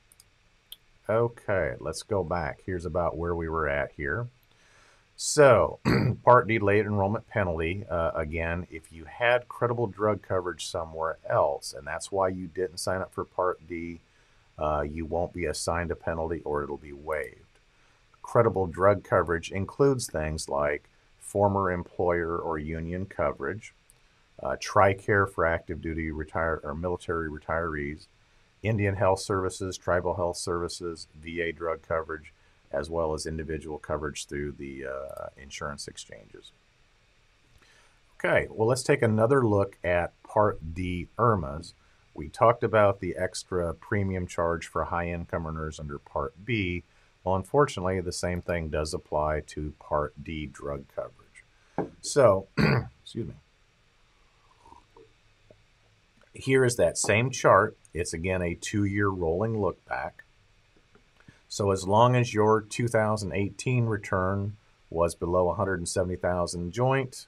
Okay, let's go back. Here's about where we were at here. So, Part D late enrollment penalty, uh, again, if you had credible drug coverage somewhere else, and that's why you didn't sign up for Part D, uh, you won't be assigned a penalty or it'll be waived. Credible drug coverage includes things like former employer or union coverage, uh, TRICARE for active duty retired or military retirees, Indian Health Services, Tribal Health Services, VA drug coverage, as well as individual coverage through the uh, insurance exchanges. Okay, well, let's take another look at Part D IRMAAs. We talked about the extra premium charge for high income earners under Part B. Well, unfortunately, the same thing does apply to Part D drug coverage. So, excuse me. Here is that same chart. It's again a two year rolling look back. So as long as your 2018 return was below 170,000 joint,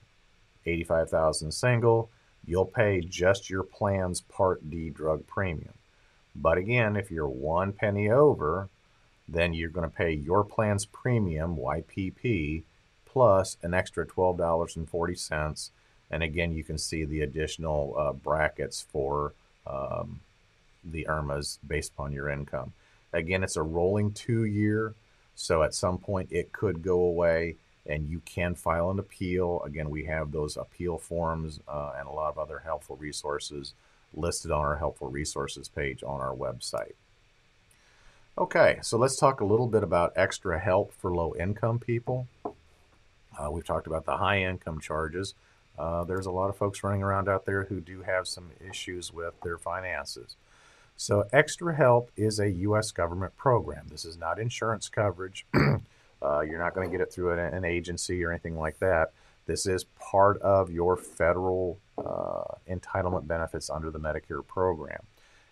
85,000 single, you'll pay just your plan's Part D drug premium. But again, if you're one penny over, then you're going to pay your plan's premium, YPP, plus an extra $12.40. And again, you can see the additional uh, brackets for um, the IRMAAs based upon your income. Again, it's a rolling two year, so at some point it could go away and you can file an appeal. Again, we have those appeal forms uh, and a lot of other helpful resources listed on our helpful resources page on our website. Okay, so let's talk a little bit about extra help for low income people. Uh, we've talked about the high income charges. Uh, there's a lot of folks running around out there who do have some issues with their finances. So, Extra Help is a U.S. government program. This is not insurance coverage. uh, you're not going to get it through an, an, agency or anything like that. This is part of your federal uh, entitlement benefits under the Medicare program.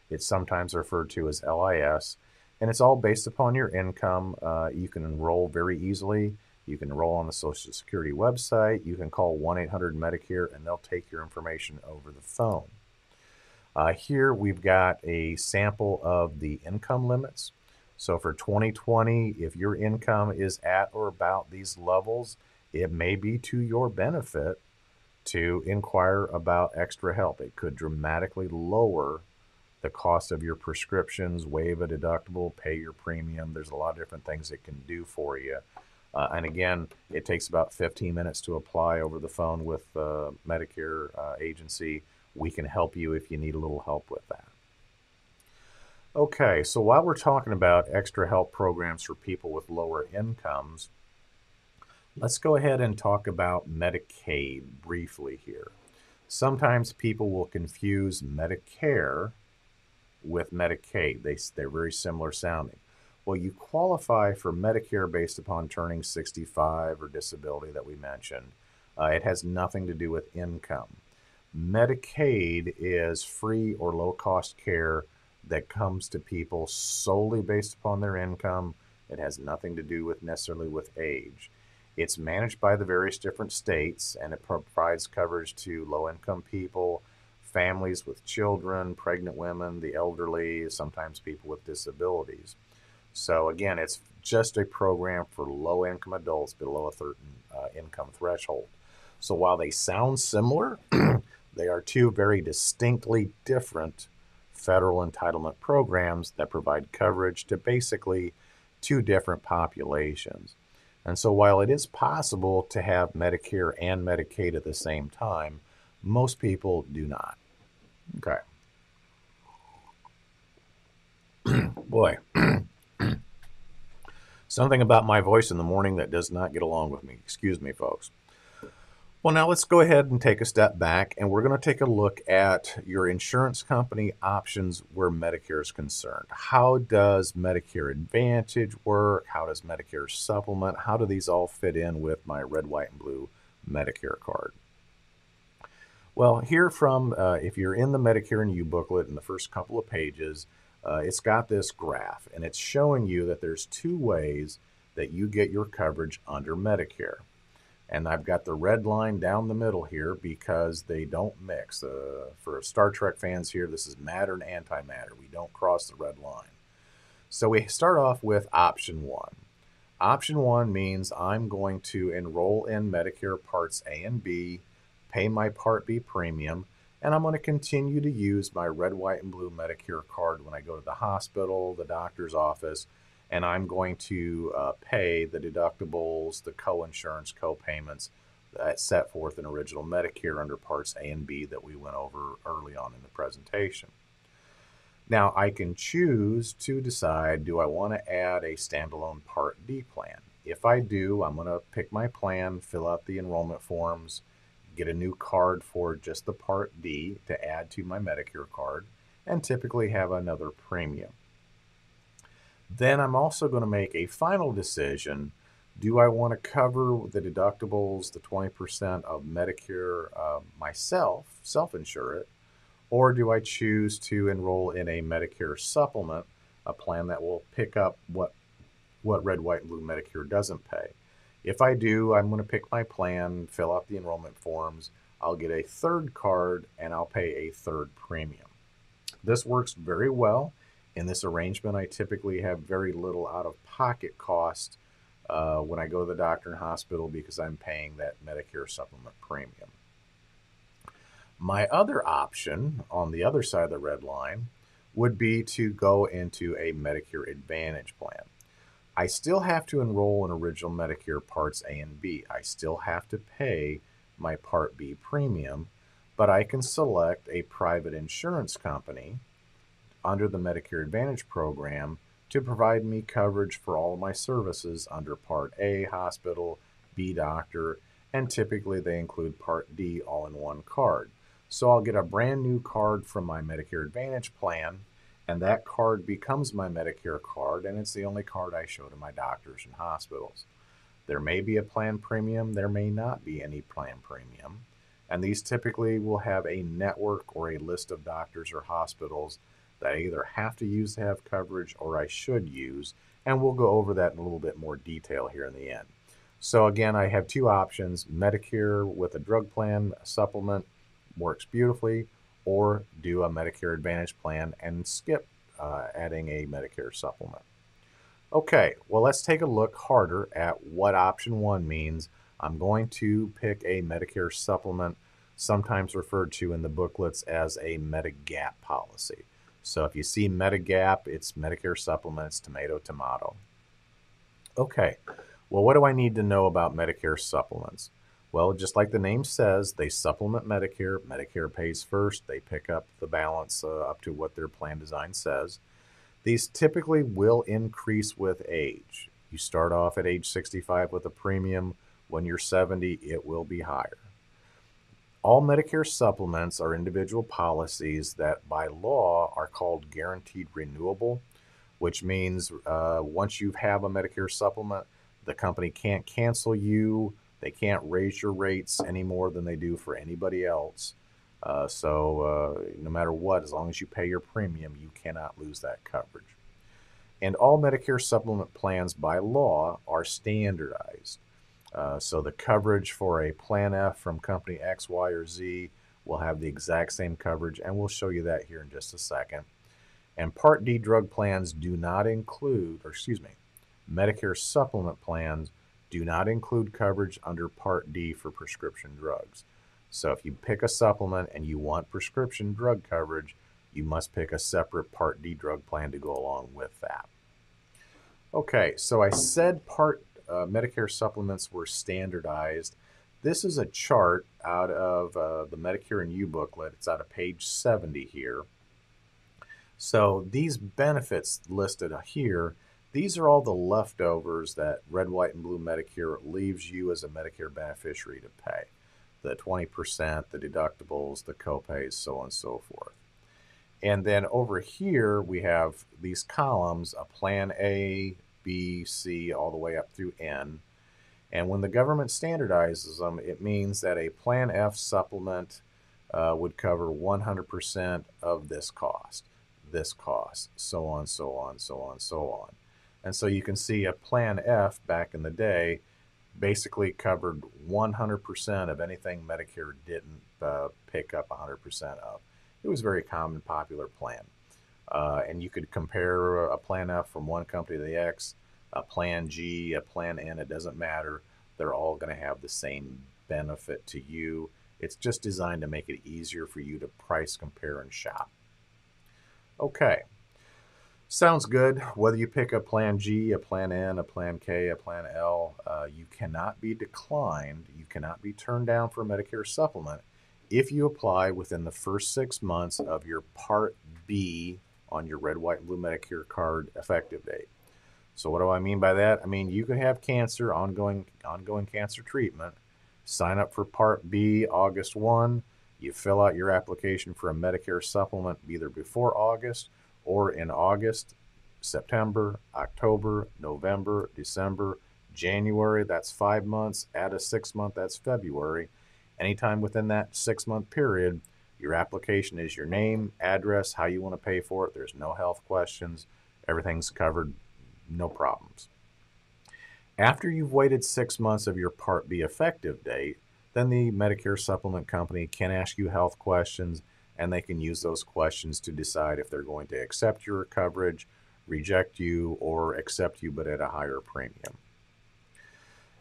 It's sometimes referred to as LIS, and it's all based upon your income. Uh, you can enroll very easily. You can enroll on the Social Security website. You can call 1 800 Medicare, and they'll take your information over the phone. Uh, here we've got a sample of the income limits. So for 2020, if your income is at or about these levels, it may be to your benefit to inquire about extra help. It could dramatically lower the cost of your prescriptions, waive a deductible, pay your premium. There's a lot of different things it can do for you. Uh, and again, it takes about 15 minutes to apply over the phone with the Medicare uh, agency. We can help you if you need a little help with that. Okay, so while we're talking about extra help programs for people with lower incomes, let's go ahead and talk about Medicaid briefly here. Sometimes people will confuse Medicare with Medicaid. They, they're very similar sounding. Well, you qualify for Medicare based upon turning 65 or disability that we mentioned. Uh, it has nothing to do with income. Medicaid is free or low cost care that comes to people solely based upon their income. It has nothing to do with necessarily with age. It's managed by the various different states and it provides coverage to low income people, families with children, pregnant women, the elderly, sometimes people with disabilities. So, again, it's just a program for low income adults below a certain uh, income threshold. So, while they sound similar, they are two very distinctly different federal entitlement programs that provide coverage to basically two different populations. And so, while it is possible to have Medicare and Medicaid at the same time, most people do not. Okay. Boy, something about my voice in the morning that does not get along with me. Excuse me, folks. Well, now let's go ahead and take a step back and we're going to take a look at your insurance company options where Medicare is concerned. How does Medicare Advantage work? How does Medicare Supplement? How do these all fit in with my red, white, and blue Medicare card? Well, here from, uh, if you're in the Medicare and You booklet in the first couple of pages, uh, it's got this graph and it's showing you that there's two ways that you get your coverage under Medicare. And I've got the red line down the middle here because they don't mix. Uh, for Star Trek fans here, this is matter and antimatter. We don't cross the red line. So we start off with option one. Option one means I'm going to enroll in Medicare Parts A and B, pay my Part B premium, and I'm going to continue to use my red, white, and blue Medicare card when I go to the hospital, the doctor's office, and I'm going to uh, pay the deductibles, the co-insurance, co-payments that set forth in original Medicare under Parts A and B that we went over early on in the presentation. Now I can choose to decide, do I want to add a standalone Part D plan? If I do, I'm going to pick my plan, fill out the enrollment forms, get a new card for just the Part D to add to my Medicare card, and typically have another premium. Then I'm also going to make a final decision. Do I want to cover the deductibles, the 20% of Medicare uh, myself, self insure it, or do I choose to enroll in a Medicare supplement, a plan that will pick up what, what red, white, and blue Medicare doesn't pay? If I do, I'm going to pick my plan, fill out the enrollment forms. I'll get a third card and I'll pay a third premium. This works very well. In this arrangement, I typically have very little out of pocket cost uh, when I go to the doctor and hospital because I'm paying that Medicare supplement premium. My other option on the other side of the red line would be to go into a Medicare Advantage plan. I still have to enroll in original Medicare Parts A and B. I still have to pay my Part B premium, but I can select a private insurance company under the Medicare Advantage program to provide me coverage for all of my services under Part A, hospital, B, doctor, and typically they include Part D all in one card. So I'll get a brand new card from my Medicare Advantage plan, and that card becomes my Medicare card, and it's the only card I show to my doctors and hospitals. There may be a plan premium, there may not be any plan premium, and these typically will have a network or a list of doctors or hospitals that I either have to use to have coverage or I should use. And we'll go over that in a little bit more detail here in the end. So again, I have two options, Medicare with a drug plan, a supplement works beautifully, or do a Medicare Advantage plan and skip uh, adding a Medicare supplement. Okay, well, let's take a look harder at what option one means. I'm going to pick a Medicare supplement, sometimes referred to in the booklets as a Medigap policy. So if you see Medigap, it's Medicare supplements, tomato, tomato. Okay, well, what do I need to know about Medicare supplements? Well, just like the name says, they supplement Medicare. Medicare pays first. They pick up the balance uh, up to what their plan design says. These typically will increase with age. You start off at age 65 with a premium. When you're 70, it will be higher. All Medicare supplements are individual policies that by law are called guaranteed renewable, which means uh, once you have a Medicare supplement, the company can't cancel you. They can't raise your rates any more than they do for anybody else. Uh, so uh, no matter what, as long as you pay your premium, you cannot lose that coverage. And all Medicare supplement plans by law are standardized. Uh, so the coverage for a Plan F from company X, Y, or Z will have the exact same coverage, and we'll show you that here in just a second. And Part D drug plans do not include, or excuse me, Medicare supplement plans do not include coverage under Part D for prescription drugs. So if you pick a supplement and you want prescription drug coverage, you must pick a separate Part D drug plan to go along with that. Okay, so I said Part uh, Medicare supplements were standardized. This is a chart out of uh, the Medicare and You booklet. It's out of page 70 here. So these benefits listed here, these are all the leftovers that Red, White, and Blue Medicare leaves you as a Medicare beneficiary to pay the 20%, the deductibles, the copays, so on and so forth. And then over here, we have these columns, a plan A, B, C, all the way up through N. And when the government standardizes them, it means that a Plan F supplement uh, would cover 100% of this cost, this cost, so on, so on, so on, so on. And so you can see a Plan F back in the day basically covered 100% of anything Medicare didn't uh, pick up 100% of. It was a very common, popular plan. Uh, and you could compare a Plan F from one company to the X, a Plan G, a Plan N, it doesn't matter. They're all going to have the same benefit to you. It's just designed to make it easier for you to price, compare, and shop. Okay, Sounds good. Whether you pick a plan G, a plan N, a plan K, a plan L, uh, you cannot be declined. You cannot be turned down for a Medicare supplement if you apply within the first six months of your Part B on your red, white, and blue Medicare card effective date. So what do I mean by that? I mean you could have cancer, ongoing ongoing cancer treatment. Sign up for Part B August 1. You fill out your application for a Medicare supplement either before August or in August, September, October, November, December, January, that's five months. Add a six month, that's February. Anytime within that six month period, your application is your name, address, how you want to pay for it. There's no health questions. Everything's covered, no problems. After you've waited six months of your Part B effective date, then the Medicare supplement company can ask you health questions and they can use those questions to decide if they're going to accept your coverage, reject you, or accept you but at a higher premium.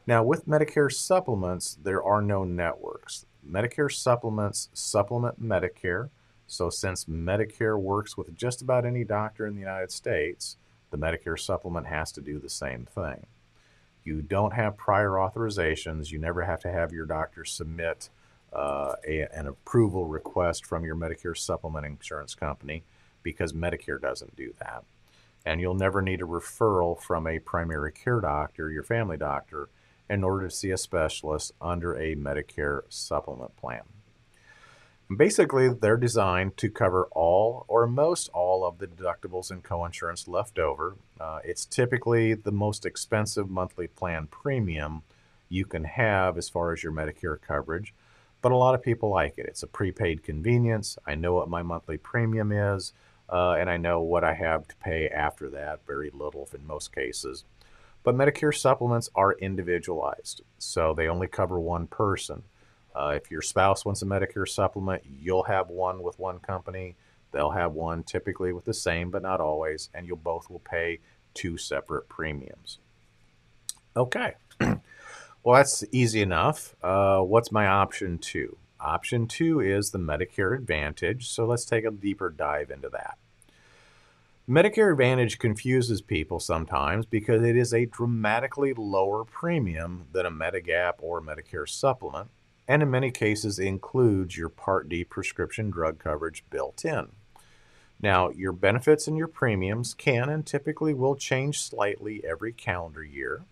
Now, with Medicare supplements, there are no networks. Medicare supplements supplement Medicare. So, since Medicare works with just about any doctor in the United States, the Medicare supplement has to do the same thing. You don't have prior authorizations. You never have to have your doctor submit uh, a, an approval request from your Medicare supplement insurance company because Medicare doesn't do that. And you'll never need a referral from a primary care doctor, your family doctor, in order to see a specialist under a Medicare supplement plan. Basically, they're designed to cover all or most all of the deductibles and coinsurance left over. Uh, it's typically the most expensive monthly plan premium you can have as far as your Medicare coverage but a lot of people like it. It's a prepaid convenience. I know what my monthly premium is. uh, and I know what I have to pay after that, very little in most cases. But Medicare supplements are individualized, so they only cover one person. Uh, if your spouse wants a Medicare supplement, you'll have one with one company. They'll have one typically with the same, but not always, and you'll both will pay two separate premiums. Okay, well, that's easy enough. Uh, what's my option two? Option two is the Medicare Advantage, so let's take a deeper dive into that. Medicare Advantage confuses people sometimes because it is a dramatically lower premium than a Medigap or Medicare supplement, and in many cases includes your Part D prescription drug coverage built in. Now, your benefits and your premiums can and typically will change slightly every calendar year,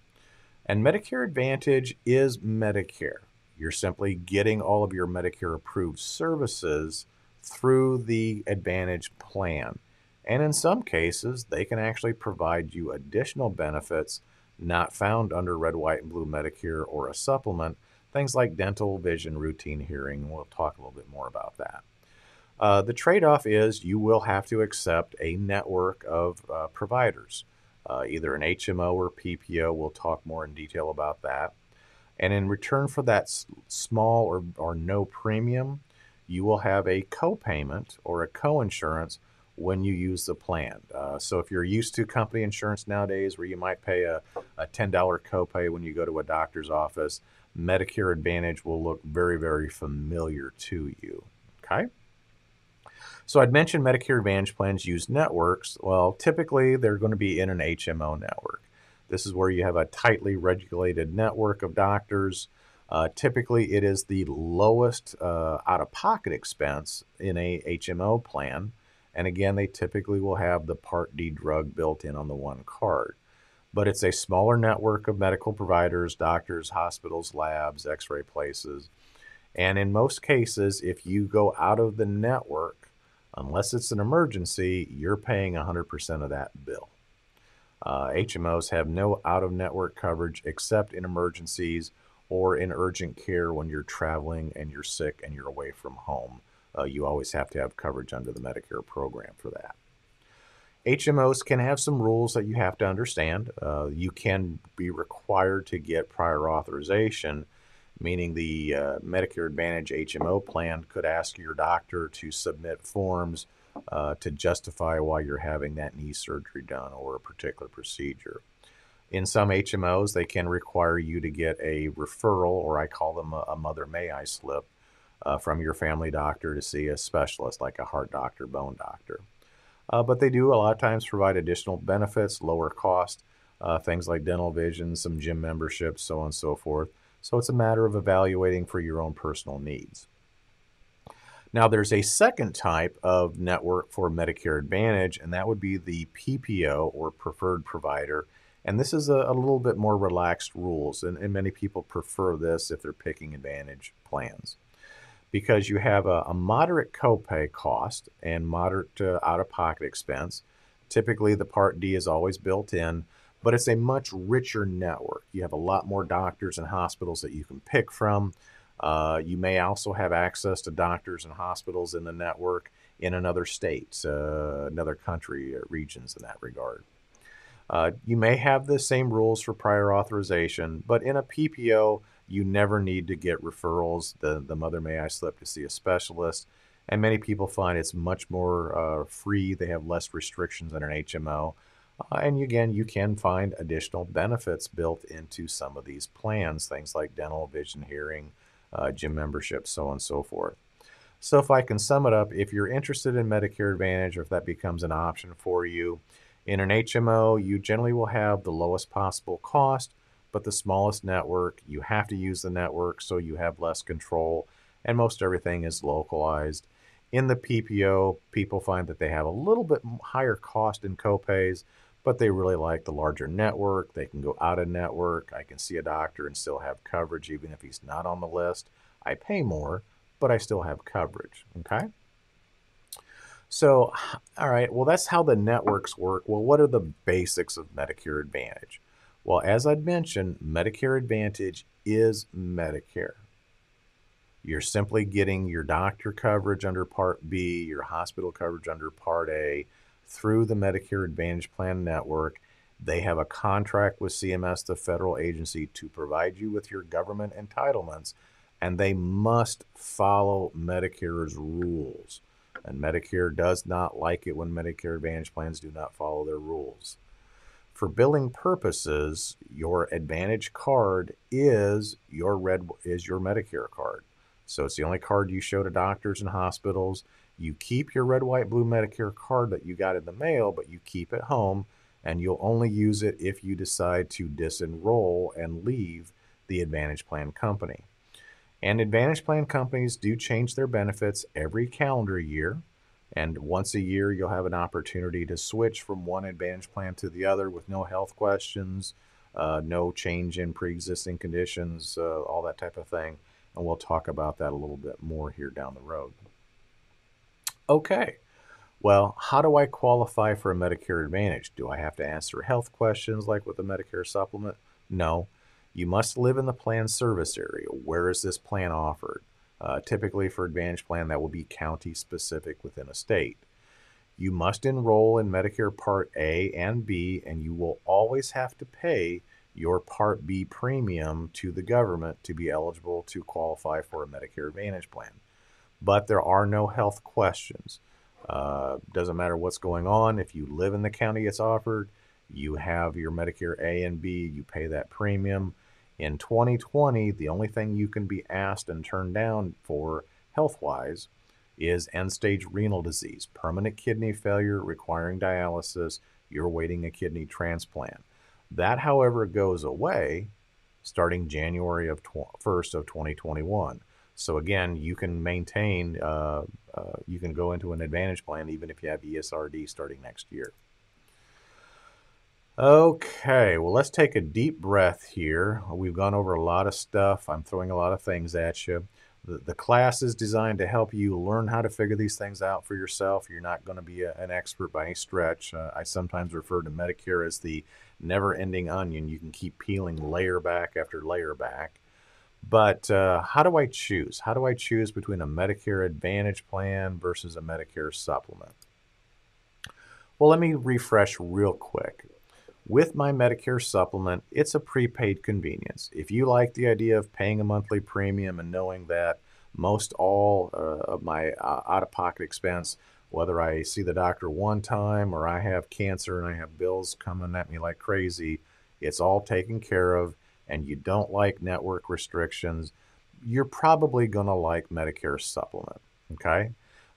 and Medicare Advantage is Medicare. You're simply getting all of your Medicare approved services through the Advantage plan. And in some cases, they can actually provide you additional benefits not found under red, white, and blue Medicare or a supplement, things like dental, vision, routine hearing. We'll talk a little bit more about that. Uh, the trade off is you will have to accept a network of uh, providers, uh, either an HMO or PPO. We'll talk more in detail about that. And in return for that small or, or no premium, you will have a co-payment or a co-insurance when you use the plan. Uh, so if you're used to company insurance nowadays where you might pay a, a $10 copay when you go to a doctor's office, Medicare Advantage will look very, very familiar to you. Okay? So I'd mentioned Medicare Advantage plans use networks. Well, typically they're going to be in an HMO network. This is where you have a tightly regulated network of doctors. Uh, typically, it is the lowest uh, out of pocket expense in a HMO plan. And again, they typically will have the Part D drug built in on the one card. But it's a smaller network of medical providers, doctors, hospitals, labs, x ray places. And in most cases, if you go out of the network, unless it's an emergency, you're paying 100% of that bill. Uh, HMOs have no out of network coverage except in emergencies or in urgent care when you're traveling and you're sick and you're away from home uh, you always have to have coverage under the Medicare program for that. HMOs can have some rules that you have to understand. Uh, you can be required to get prior authorization, meaning the uh, Medicare Advantage HMO plan could ask your doctor to submit forms uh, to justify why you're having that knee surgery done or a particular procedure. In some HMOs, they can require you to get a referral, or I call them a, a mother may I slip, uh, from your family doctor to see a specialist like a heart doctor, bone doctor. Uh, but they do a lot of times provide additional benefits, lower cost, uh, things like dental vision, some gym memberships, so on and so forth. So it's a matter of evaluating for your own personal needs. Now, there's a second type of network for Medicare Advantage, and that would be the PPO or preferred provider. And this is a, a little bit more relaxed rules, and, and many people prefer this if they're picking Advantage plans because you have a, a moderate copay cost and moderate uh, out of pocket expense. Typically, the Part D is always built in, but it's a much richer network. You have a lot more doctors and hospitals that you can pick from. Uh, you may also have access to doctors and hospitals in the network in another state, uh, another country, uh, regions in that regard. Uh, you may have the same rules for prior authorization, but in a PPO, you never need to get referrals. The, the mother may I slip to see a specialist. And many people find it's much more uh, free. They have less restrictions than an HMO. Uh, and again, you can find additional benefits built into some of these plans, things like dental, vision, hearing, uh, gym membership, so on and so forth. So, if I can sum it up, if you're interested in Medicare Advantage or if that becomes an option for you, in an HMO, you generally will have the lowest possible cost but the smallest network, you have to use the network so you have less control, and most everything is localized. In the PPO, people find that they have a little bit higher cost in copays, but they really like the larger network. They can go out of network. I can see a doctor and still have coverage even if he's not on the list. I pay more, but I still have coverage. Okay? So, all right, well, that's how the networks work. Well, what are the basics of Medicare Advantage? Well, as I'd mentioned, Medicare Advantage is Medicare. You're simply getting your doctor coverage under Part B, your hospital coverage under Part A through the Medicare Advantage Plan network. They have a contract with CMS, the federal agency, to provide you with your government entitlements, and they must follow Medicare's rules. And Medicare does not like it when Medicare Advantage plans do not follow their rules. For billing purposes, your Advantage card is your red is your Medicare card. So it's the only card you show to doctors and hospitals. You keep your red, white, blue Medicare card that you got in the mail, but you keep it home and you'll only use it if you decide to disenroll and leave the Advantage Plan company. And Advantage Plan companies do change their benefits every calendar year. And once a year, you'll have an opportunity to switch from one Advantage Plan to the other with no health questions, uh, no change in pre existing conditions, uh, all that type of thing. And we'll talk about that a little bit more here down the road. Okay. Well, how do I qualify for a Medicare Advantage? Do I have to answer health questions like with a Medicare supplement? No. You must live in the plan service area. Where is this plan offered? Uh, typically, for Advantage Plan, that will be county specific within a state. You must enroll in Medicare Part A and B, and you will always have to pay your Part B premium to the government to be eligible to qualify for a Medicare Advantage plan. But there are no health questions. Uh, doesn't matter what's going on. If you live in the county it's offered, you have your Medicare A and B, you pay that premium. In 2020, the only thing you can be asked and turned down for health wise is end stage renal disease, permanent kidney failure requiring dialysis, you're waiting a kidney transplant. That, however, goes away starting January of tw- 1st of 2021. So again, you can maintain, uh, uh, you can go into an advantage plan even if you have ESRD starting next year. Okay, well, let's take a deep breath here. We've gone over a lot of stuff. I'm throwing a lot of things at you. The, the class is designed to help you learn how to figure these things out for yourself. You're not going to be a, an expert by any stretch. Uh, I sometimes refer to Medicare as the never ending onion. You can keep peeling layer back after layer back. But uh, how do I choose? How do I choose between a Medicare Advantage plan versus a Medicare supplement? Well, let me refresh real quick. With my Medicare supplement, it's a prepaid convenience. If you like the idea of paying a monthly premium and knowing that most all uh, of my uh, out of pocket expense, whether I see the doctor one time or I have cancer and I have bills coming at me like crazy, it's all taken care of, and you don't like network restrictions, you're probably going to like Medicare supplement. Okay?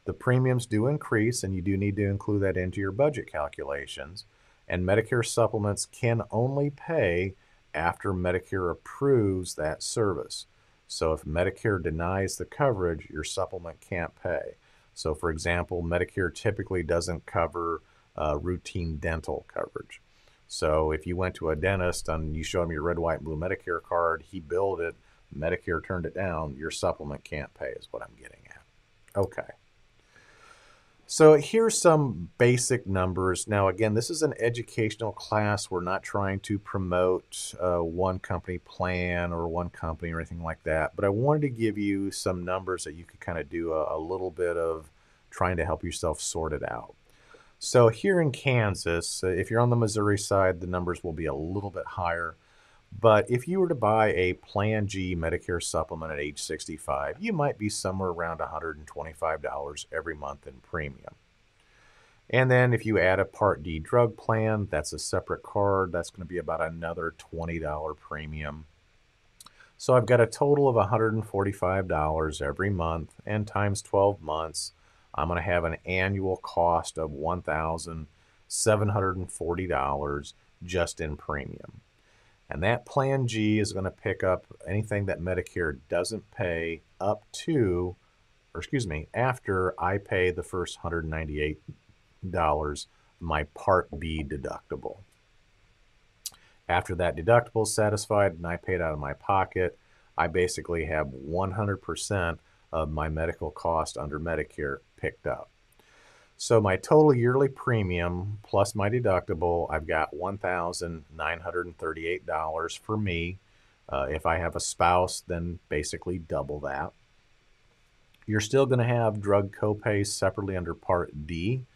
The premiums do increase, and you do need to include that into your budget calculations and Medicare supplements can only pay after Medicare approves that service. So if Medicare denies the coverage, your supplement can't pay. So, for example, Medicare typically doesn't cover uh, routine dental coverage. So, if you went to a dentist and you showed him your red, white, and blue Medicare card, he billed it, Medicare turned it down, your supplement can't pay, is what I'm getting at. Okay. So here's some basic numbers. Now, again, this is an educational class. We're not trying to promote uh, one company plan or one company or anything like that. But I wanted to give you some numbers that you could kind of do a, a little bit of trying to help yourself sort it out. So here in Kansas, uh, if you're on the Missouri side, the numbers will be a little bit higher. But if you were to buy a Plan G Medicare supplement at age 65, you might be somewhere around $125 every month in premium. And then if you add a Part D drug plan, that's a separate card. That's going to be about another $20 premium. So I've got a total of $145 every month, and times 12 months, I'm going to have an annual cost of $1,740 just in premium. And that Plan G is going to pick up anything that Medicare doesn't pay up to, or excuse me, after I pay the first $198 my Part B deductible. After that deductible is satisfied and I pay it out of my pocket, I basically have 100% of my medical cost under Medicare picked up. So my total yearly premium plus my deductible, I've got $1,938 for me. Uh, if I have a spouse, then basically double that. You're still going to have drug copays separately under Part D,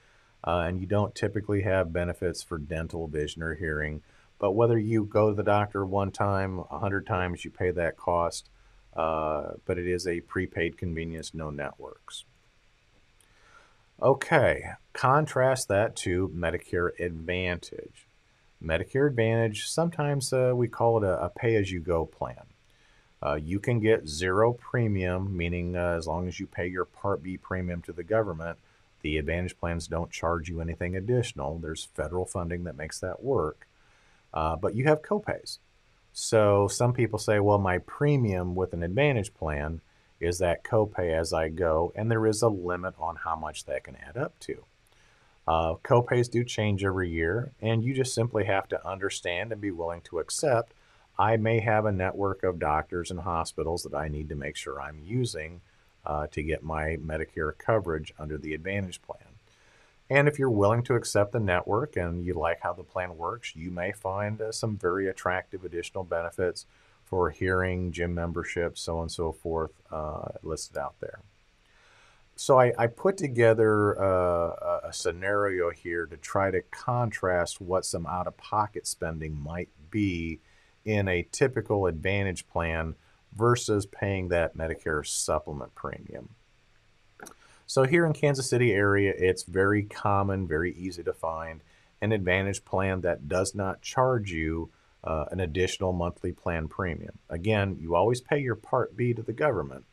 uh, and you don't typically have benefits for dental, vision, or hearing. But whether you go to the doctor one time, a hundred times, you pay that cost. Uh, but it is a prepaid convenience, no networks. Okay, contrast that to Medicare Advantage. Medicare Advantage, sometimes uh, we call it a, a pay as you go plan. Uh, you can get zero premium, meaning uh, as long as you pay your Part B premium to the government, the Advantage plans don't charge you anything additional. There's federal funding that makes that work. Uh, but you have copays. So some people say, well, my premium with an Advantage plan is that copay as I go, and there is a limit on how much that can add up to. Uh, copays do change every year, and you just simply have to understand and be willing to accept I may have a network of doctors and hospitals that I need to make sure I'm using uh, to get my Medicare coverage under the Advantage plan. And if you're willing to accept the network and you like how the plan works, you may find uh, some very attractive additional benefits for hearing, gym membership, so on and so forth, uh, listed out there. So I, I put together uh, a scenario here to try to contrast what some out of pocket spending might be in a typical Advantage plan versus paying that Medicare supplement premium. So here in Kansas City area, it's very common, very easy to find an Advantage plan that does not charge you uh, an additional monthly plan premium. Again, you always pay your Part B to the government,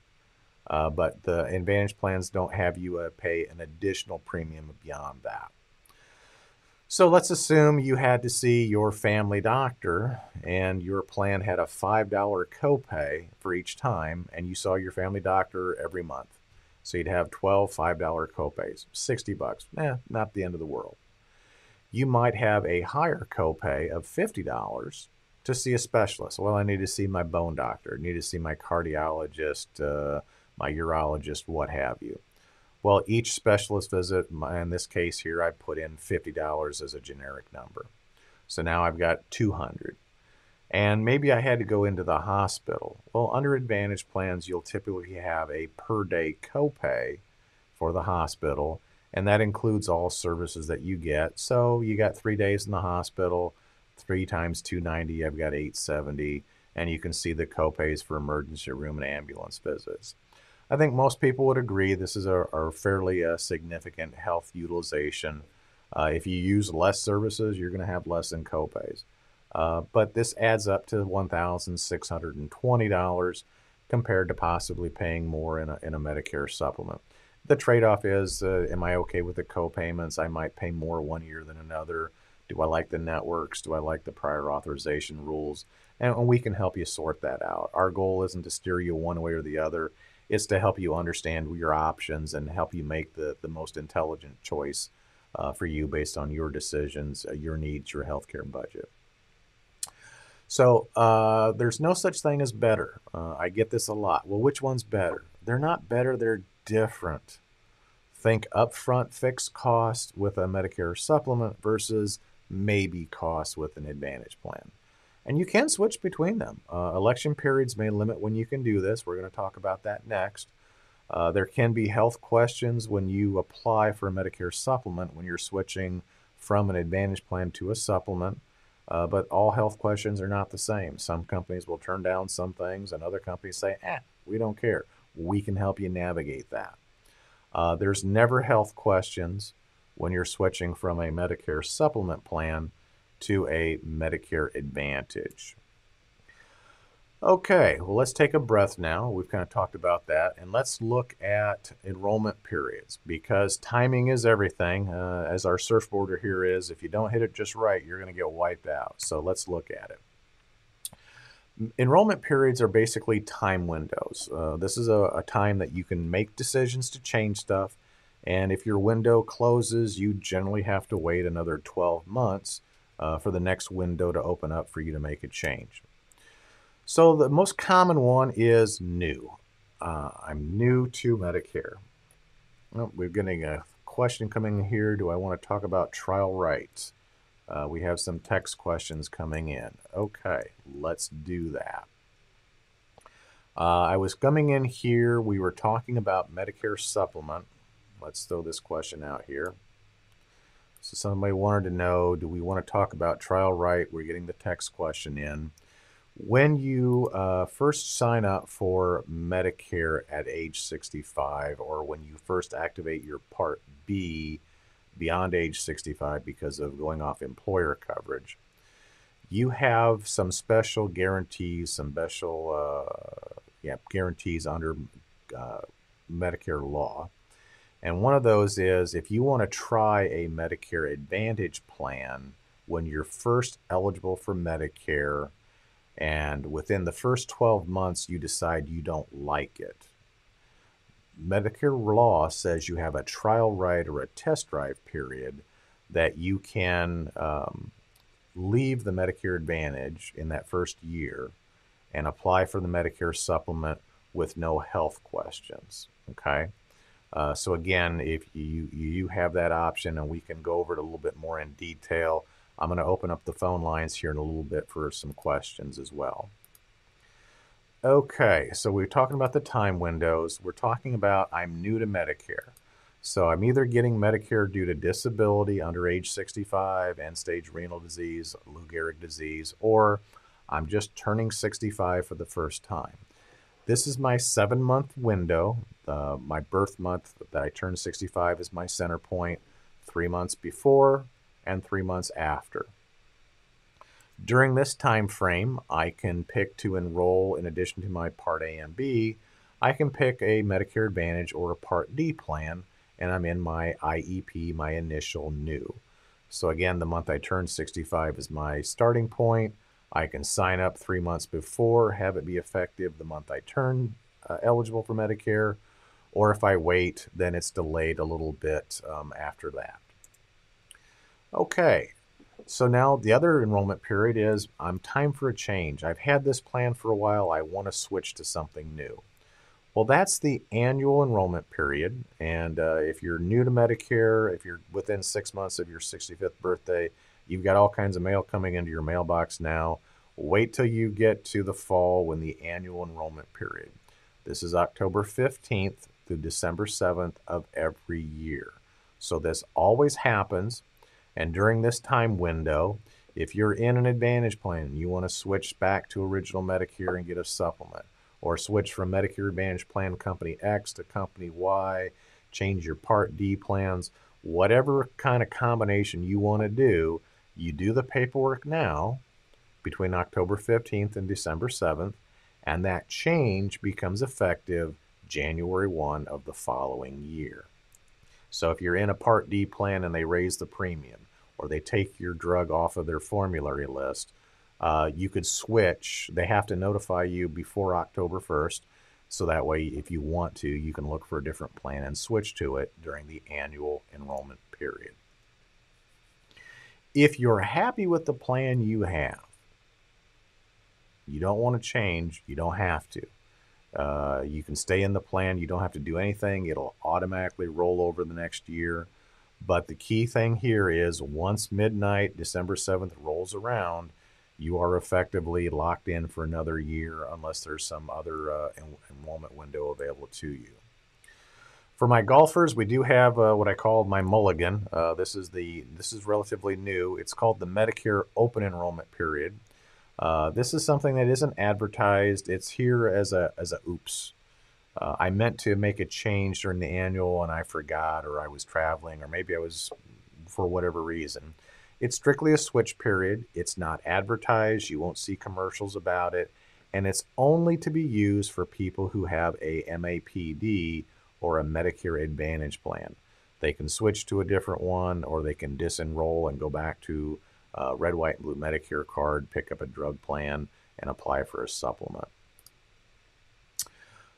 uh, but the Advantage plans don't have you uh, pay an additional premium beyond that. So let's assume you had to see your family doctor and your plan had a $5 copay for each time, and you saw your family doctor every month. So you'd have 12 $5 copays, 60 bucks. Eh, not the end of the world. You might have a higher copay of $50 to see a specialist. Well, I need to see my bone doctor, I need to see my cardiologist, uh, my urologist, what have you. Well, each specialist visit, in this case here, I put in $50 as a generic number. So now I've got 200. And maybe I had to go into the hospital. Well, under Advantage plans, you'll typically have a per day copay for the hospital, and that includes all services that you get. So you got three days in the hospital, three times 290, I've got 870, and you can see the copays for emergency room and ambulance visits. I think most people would agree this is a, a fairly uh, significant health utilization. Uh, if you use less services, you're going to have less in copays. Uh, but this adds up to $1,620 compared to possibly paying more in a, in a Medicare supplement. The trade off is uh, am I okay with the copayments? I might pay more one year than another. Do I like the networks? Do I like the prior authorization rules? And, and we can help you sort that out. Our goal isn't to steer you one way or the other it's to help you understand your options and help you make the, the most intelligent choice uh, for you based on your decisions, uh, your needs, your healthcare budget. So uh, there's no such thing as better. Uh, I get this a lot. Well, which one's better? They're not better, they're different. Think upfront fixed cost with a Medicare supplement versus maybe cost with an Advantage plan. And you can switch between them. Uh, election periods may limit when you can do this. We're going to talk about that next. Uh, there can be health questions when you apply for a Medicare supplement when you're switching from an Advantage plan to a supplement. Uh, but all health questions are not the same. Some companies will turn down some things, and other companies say, eh, we don't care. We can help you navigate that. Uh, there's never health questions when you're switching from a Medicare supplement plan to a Medicare Advantage. Okay, well, let's take a breath now. We've kind of talked about that, and let's look at enrollment periods because timing is everything. Uh, as our surfboarder here is, if you don't hit it just right, you're going to get wiped out. So let's look at it. Enrollment periods are basically time windows. Uh, this is a, a time that you can make decisions to change stuff, and if your window closes, you generally have to wait another 12 months uh, for the next window to open up for you to make a change. So the most common one is new. Uh, I'm new to Medicare. Oh, we're getting a question coming here. Do I want to talk about trial rights? Uh, we have some text questions coming in. Okay, let's do that. Uh, I was coming in here, we were talking about Medicare supplement. Let's throw this question out here. So somebody wanted to know, do we want to talk about trial right? We're getting the text question in. When you uh, first sign up for Medicare at age 65, or when you first activate your Part B beyond age 65 because of going off employer coverage, you have some special guarantees, some special uh, yeah, guarantees under uh, Medicare law. And one of those is if you want to try a Medicare Advantage plan when you're first eligible for Medicare and within the first 12 months you decide you don't like it. Medicare law says you have a trial right or a test drive period that you can um, leave the Medicare Advantage in that first year and apply for the Medicare supplement with no health questions. Okay. Uh, so again, if you you have that option, and we can go over it a little bit more in detail, I'm going to open up the phone lines here in a little bit for some questions as well. Okay, so we're talking about the time windows. We're talking about I'm new to Medicare. So I'm either getting Medicare due to disability under age 65, end stage renal disease, Lou Gehrig disease, or I'm just turning 65 for the first time. This is my seven month window. Uh, my birth month that I turned 65 is my center point, three months before and three months after. During this time frame, I can pick to enroll in addition to my Part A and B, I can pick a Medicare Advantage or a Part D plan, and I'm in my IEP, my initial new. So again, the month I turn 65 is my starting point. I can sign up three months before, have it be effective the month I turn uh, eligible for Medicare, or if I wait, then it's delayed a little bit um, after that. Okay, so now the other enrollment period is I'm time for a change. I've had this plan for a while, I want to switch to something new. Well, that's the annual enrollment period. And uh, if you're new to Medicare, if you're within six months of your 65th birthday, You've got all kinds of mail coming into your mailbox now. Wait till you get to the fall when the annual enrollment period. This is October 15th through December 7th of every year. So this always happens. And during this time window, if you're in an Advantage plan and you want to switch back to original Medicare and get a supplement, or switch from Medicare Advantage plan company X to company Y, change your Part D plans, whatever kind of combination you want to do, you do the paperwork now between October 15th and December 7th, and that change becomes effective January 1 of the following year. So if you're in a Part D plan and they raise the premium or they take your drug off of their formulary list, uh, you could switch. They have to notify you before October 1st. So that way, if you want to, you can look for a different plan and switch to it during the annual enrollment period. If you're happy with the plan you have, you don't want to change, you don't have to. Uh, you can stay in the plan. You don't have to do anything. It'll automatically roll over the next year. But the key thing here is once midnight, December 7th rolls around, you are effectively locked in for another year unless there's some other uh, enrollment window available to you. For my golfers, we do have uh, what I call my mulligan. Uh, this is the this is relatively new. It's called the Medicare Open Enrollment Period. Uh, this is something that isn't advertised. It's here as a as a oops. Uh, I meant to make a change during the annual and I forgot, or I was traveling, or maybe I was for whatever reason. It's strictly a switch period. It's not advertised. You won't see commercials about it, and it's only to be used for people who have a MAPD or a Medicare Advantage plan. They can switch to a different one or they can disenroll and go back to a red, white, and blue Medicare card, pick up a drug plan, and apply for a supplement.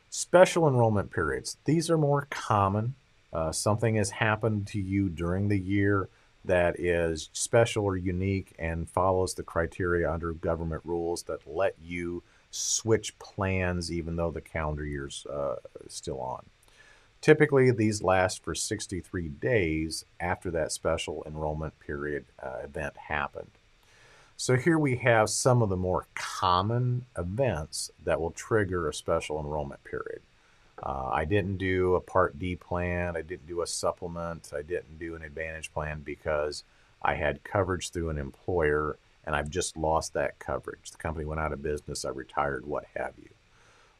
Special enrollment periods. These are more common. Uh, something has happened to you during the year that is special or unique and follows the criteria under government rules that let you switch plans even though the calendar year's uh, still on. Typically, these last for 63 days after that special enrollment period uh, event happened. So here we have some of the more common events that will trigger a special enrollment period. Uh, I didn't do a Part D plan. I didn't do a supplement. I didn't do an Advantage plan because I had coverage through an employer and I've just lost that coverage. The company went out of business. I retired, what have you.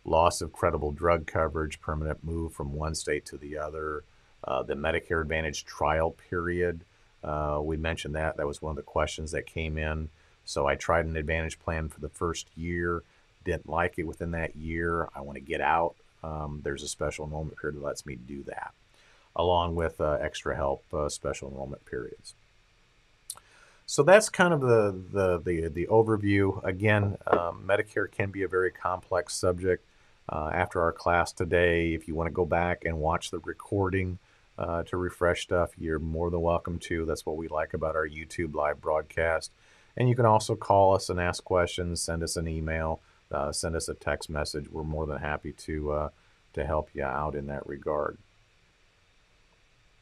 Loss of credible drug coverage, permanent move from one state to the other, uh, the Medicare Advantage trial period. Uh, we mentioned that. That was one of the questions that came in. So I tried an Advantage plan for the first year, didn't like it within that year. I want to get out um, there's a special enrollment period that lets me do that, along with uh, extra help uh, special enrollment periods. So that's kind of the the the, the overview. Again, um, Medicare can be a very complex subject. Uh, after our class today, if you want to go back and watch the recording uh, to refresh stuff, you're more than welcome to. That's what we like about our YouTube live broadcast. And you can also call us and ask questions, send us an email uh, send us a text message. We're more than happy to uh, to help you out in that regard.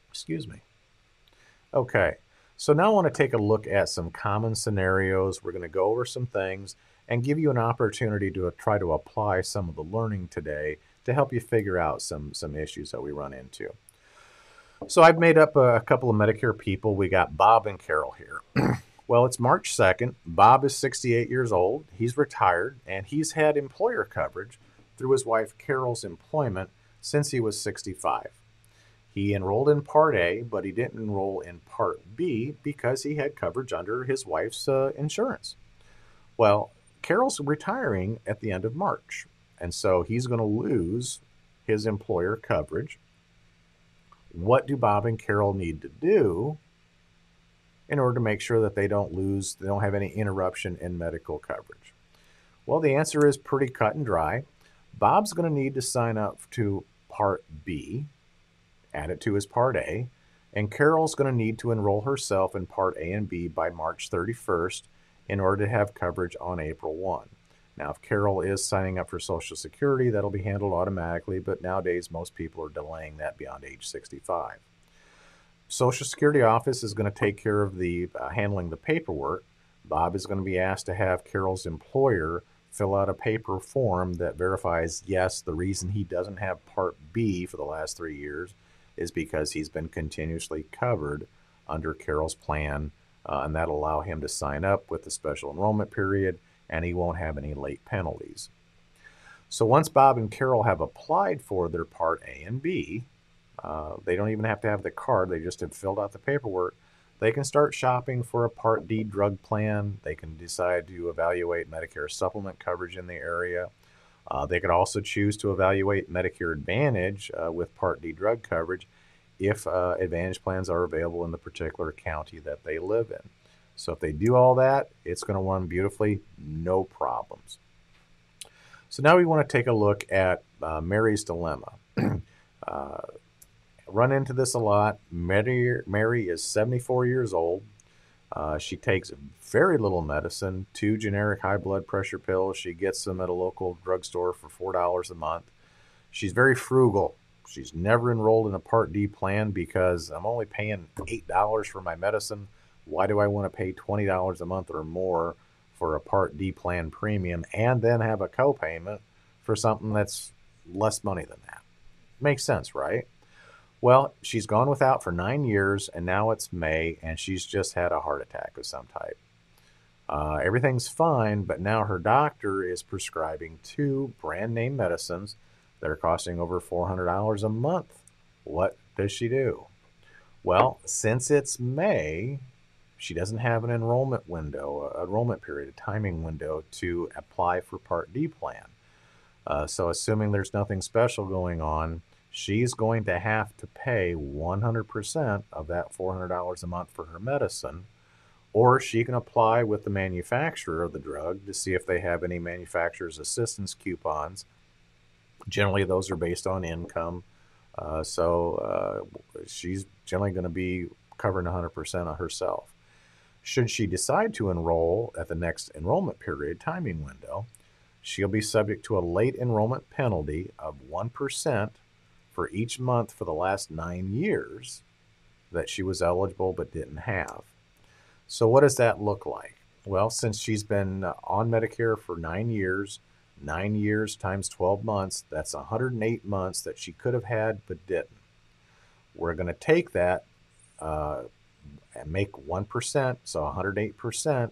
Excuse me. Okay, so now I want to take a look at some common scenarios. We're going to go over some things and give you an opportunity to try to apply some of the learning today to help you figure out some some issues that we run into. So I've made up a couple of Medicare people. We got Bob and Carol here. Well, it's March 2nd. Bob is 68 years old. He's retired, and he's had employer coverage through his wife Carol's employment since he was 65. He enrolled in Part A, but he didn't enroll in Part B because he had coverage under his wife's uh, insurance. Well, Carol's retiring at the end of March, and so he's going to lose his employer coverage. What do Bob and Carol need to do in order to make sure that they don't lose, they don't have any interruption in medical coverage? Well, the answer is pretty cut and dry. Bob's going to need to sign up to Part B, add it to his Part A, and Carol's going to need to enroll herself in Part A and B by March 31st in order to have coverage on April 1. Now, if Carol is signing up for Social Security, that'll be handled automatically, but nowadays most people are delaying that beyond age 65. Social Security office is going to take care of the uh, handling the paperwork. Bob is going to be asked to have Carol's employer fill out a paper form that verifies yes, the reason he doesn't have Part B for the last three years is because he's been continuously covered under Carol's plan, uh, and that'll allow him to sign up with the special enrollment period, and he won't have any late penalties. So once Bob and Carol have applied for their Part A and B, uh, they don't even have to have the card, they just have filled out the paperwork. They can start shopping for a Part D drug plan. They can decide to evaluate Medicare supplement coverage in the area. Uh, they could also choose to evaluate Medicare Advantage uh, with Part D drug coverage if uh, Advantage plans are available in the particular county that they live in. So if they do all that, it's going to run beautifully, no problems. So now we want to take a look at uh, Mary's dilemma. Uh, run into this a lot. Mary, Mary is 74 years old. Uh, she takes very little medicine, two generic high blood pressure pills. She gets them at a local drugstore for $4 a month. She's very frugal. She's never enrolled in a Part D plan because I'm only paying $8 for my medicine. Why do I want to pay $20 a month or more for a Part D plan premium and then have a copayment for something that's less money than that? Makes sense, right? Well, she's gone without for nine years, and now it's May, and she's just had a heart attack of some type. Uh, everything's fine, but now her doctor is prescribing two brand name medicines that are costing over $400 a month. What does she do? Well, since it's May, she doesn't have an enrollment window, a enrollment period, a timing window to apply for Part D plan. Uh, so, assuming there's nothing special going on, she's going to have to pay 100% of that $400 a month for her medicine, or she can apply with the manufacturer of the drug to see if they have any manufacturer's assistance coupons. Generally, those are based on income. Uh, so uh, she's generally going to be covering 100% of herself. Should she decide to enroll at the next enrollment period timing window, she'll be subject to a late enrollment penalty of 1% for each month for the last nine years that she was eligible but didn't have. So, what does that look like? Well, since she's been on Medicare for nine years, nine years times 12 months, that's 108 months that she could have had but didn't. We're going to take that uh, and make 1%, so 108%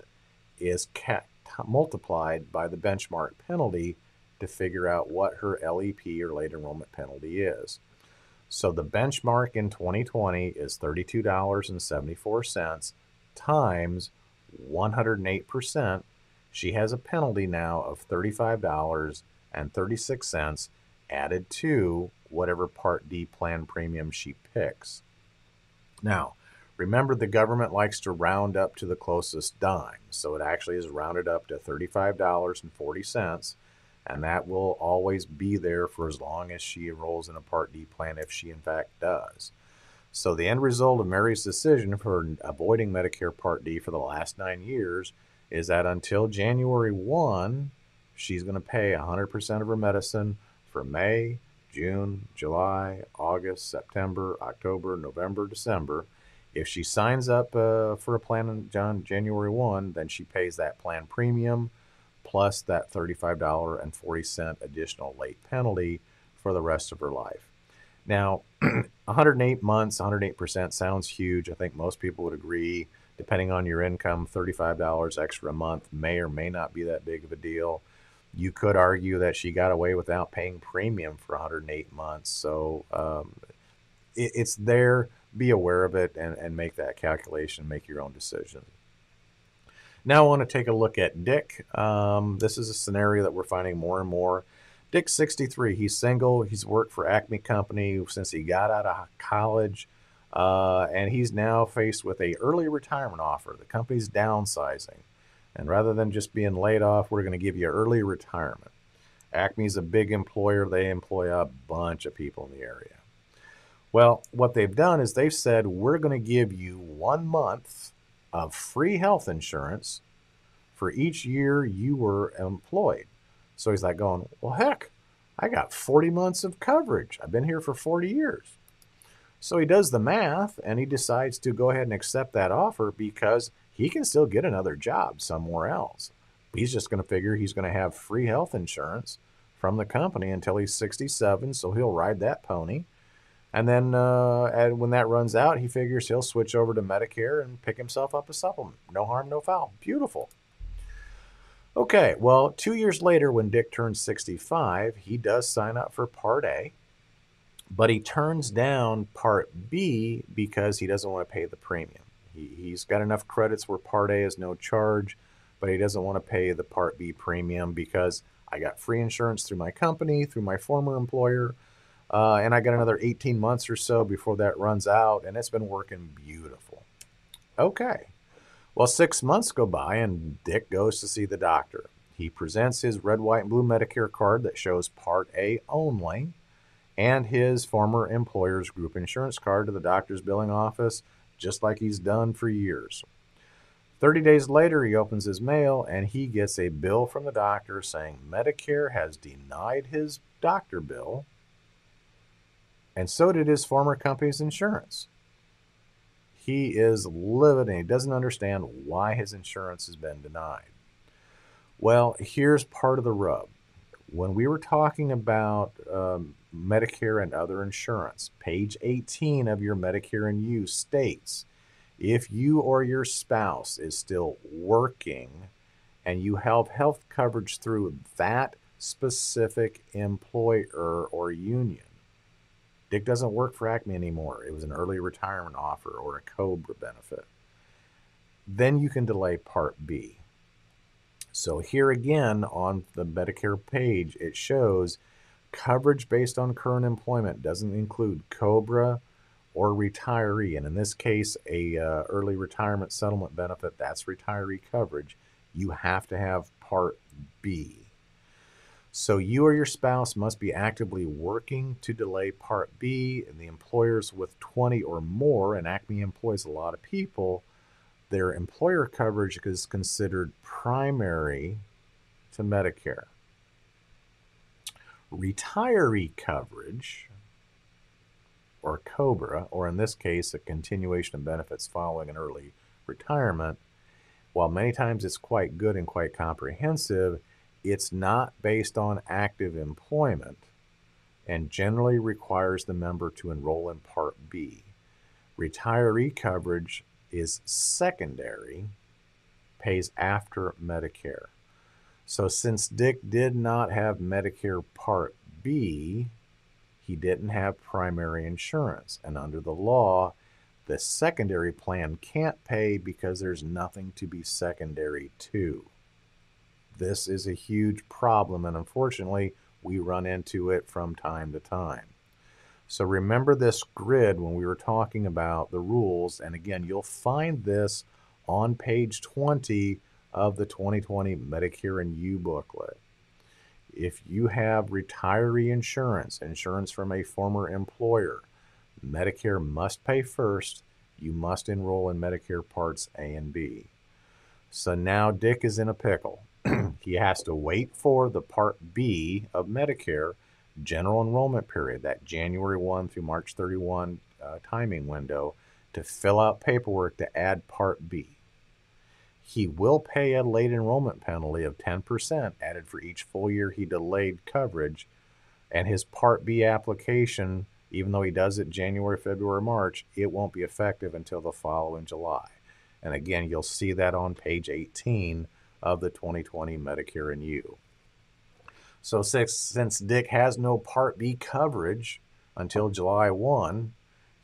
is ca- multiplied by the benchmark penalty to figure out what her LEP or late enrollment penalty is. So the benchmark in 2020 is $32.74 times 108%. She has a penalty now of $35.36 added to whatever Part D plan premium she picks. Now, remember the government likes to round up to the closest dime, so it actually is rounded up to $35.40 and that will always be there for as long as she enrolls in a Part D plan, if she in fact does. So, the end result of Mary's decision for avoiding Medicare Part D for the last nine years is that until January 1, she's going to pay 100% of her medicine for May, June, July, August, September, October, November, December. If she signs up uh, for a plan on January 1, then she pays that plan premium plus that $35.40 additional late penalty for the rest of her life. Now, 108 months, 108% sounds huge. I think most people would agree. Depending on your income, $35 extra a month may or may not be that big of a deal. You could argue that she got away without paying premium for 108 months. So um, it, it's there. Be aware of it and, and make that calculation, make your own decision. Now I want to take a look at Dick. Um, this is a scenario that we're finding more and more. Dick's 63. He's single. He's worked for Acme Company since he got out of college. Uh, and he's now faced with a early retirement offer. The company's downsizing. And rather than just being laid off, we're going to give you early retirement. Acme's a big employer. They employ a bunch of people in the area. Well, what they've done is they've said, we're going to give you one month of free health insurance for each year you were employed. So he's like going, well, heck, I got 40 months of coverage. I've been here for 40 years. So he does the math and he decides to go ahead and accept that offer because he can still get another job somewhere else. He's just going to figure he's going to have free health insurance from the company until he's 67. So he'll ride that pony and then uh, and when that runs out, he figures he'll switch over to Medicare and pick himself up a supplement. No harm, no foul. Beautiful. Okay, well, two years later, when Dick turns 65, he does sign up for Part A, but he turns down Part B because he doesn't want to pay the premium. He, he's got enough credits where Part A is no charge, but he doesn't want to pay the Part B premium because I got free insurance through my company, through my former employer. Uh, and I got another 18 months or so before that runs out, and it's been working beautiful. Okay. Well, six months go by, and Dick goes to see the doctor. He presents his red, white, and blue Medicare card that shows Part A only and his former employer's group insurance card to the doctor's billing office, just like he's done for years. 30 days later, he opens his mail and he gets a bill from the doctor saying Medicare has denied his doctor bill and so did his former company's insurance. He is livid and he doesn't understand why his insurance has been denied. Well, here's part of the rub. When we were talking about um, Medicare and other insurance, page 18 of your Medicare and You states if you or your spouse is still working and you have health coverage through that specific employer or union, Dick doesn't work for Acme anymore. It was an early retirement offer or a COBRA benefit. Then you can delay Part B. So here again on the Medicare page, it shows coverage based on current employment doesn't include COBRA or retiree. And in this case, a uh, early retirement settlement benefit, that's retiree coverage. You have to have Part B. So you or your spouse must be actively working to delay Part B, and the employers with 20 or more, and Acme employs a lot of people, their employer coverage is considered primary to Medicare. Retiree coverage, or COBRA, or in this case, a continuation of benefits following an early retirement, while many times it's quite good and quite comprehensive, it's not based on active employment and generally requires the member to enroll in Part B. Retiree coverage is secondary, pays after Medicare. So since Dick did not have Medicare Part B, he didn't have primary insurance. And under the law, the secondary plan can't pay because there's nothing to be secondary to. This is a huge problem, and unfortunately, we run into it from time to time. So remember this grid when we were talking about the rules, and again, you'll find this on page 20 of the 2020 Medicare and You booklet. If you have retiree insurance, insurance from a former employer, Medicare must pay first. You must enroll in Medicare Parts A and B. So now Dick is in a pickle. he has to wait for the Part B of Medicare general enrollment period, that January 1 through March 31 uh, timing window, to fill out paperwork to add Part B. He will pay a late enrollment penalty of 10% added for each full year he delayed coverage, and his Part B application, even though he does it January, February, March, it won't be effective until the following July. And again, you'll see that on page 18 of the 2020 Medicare and You. So since, since Dick has no Part B coverage until July 1,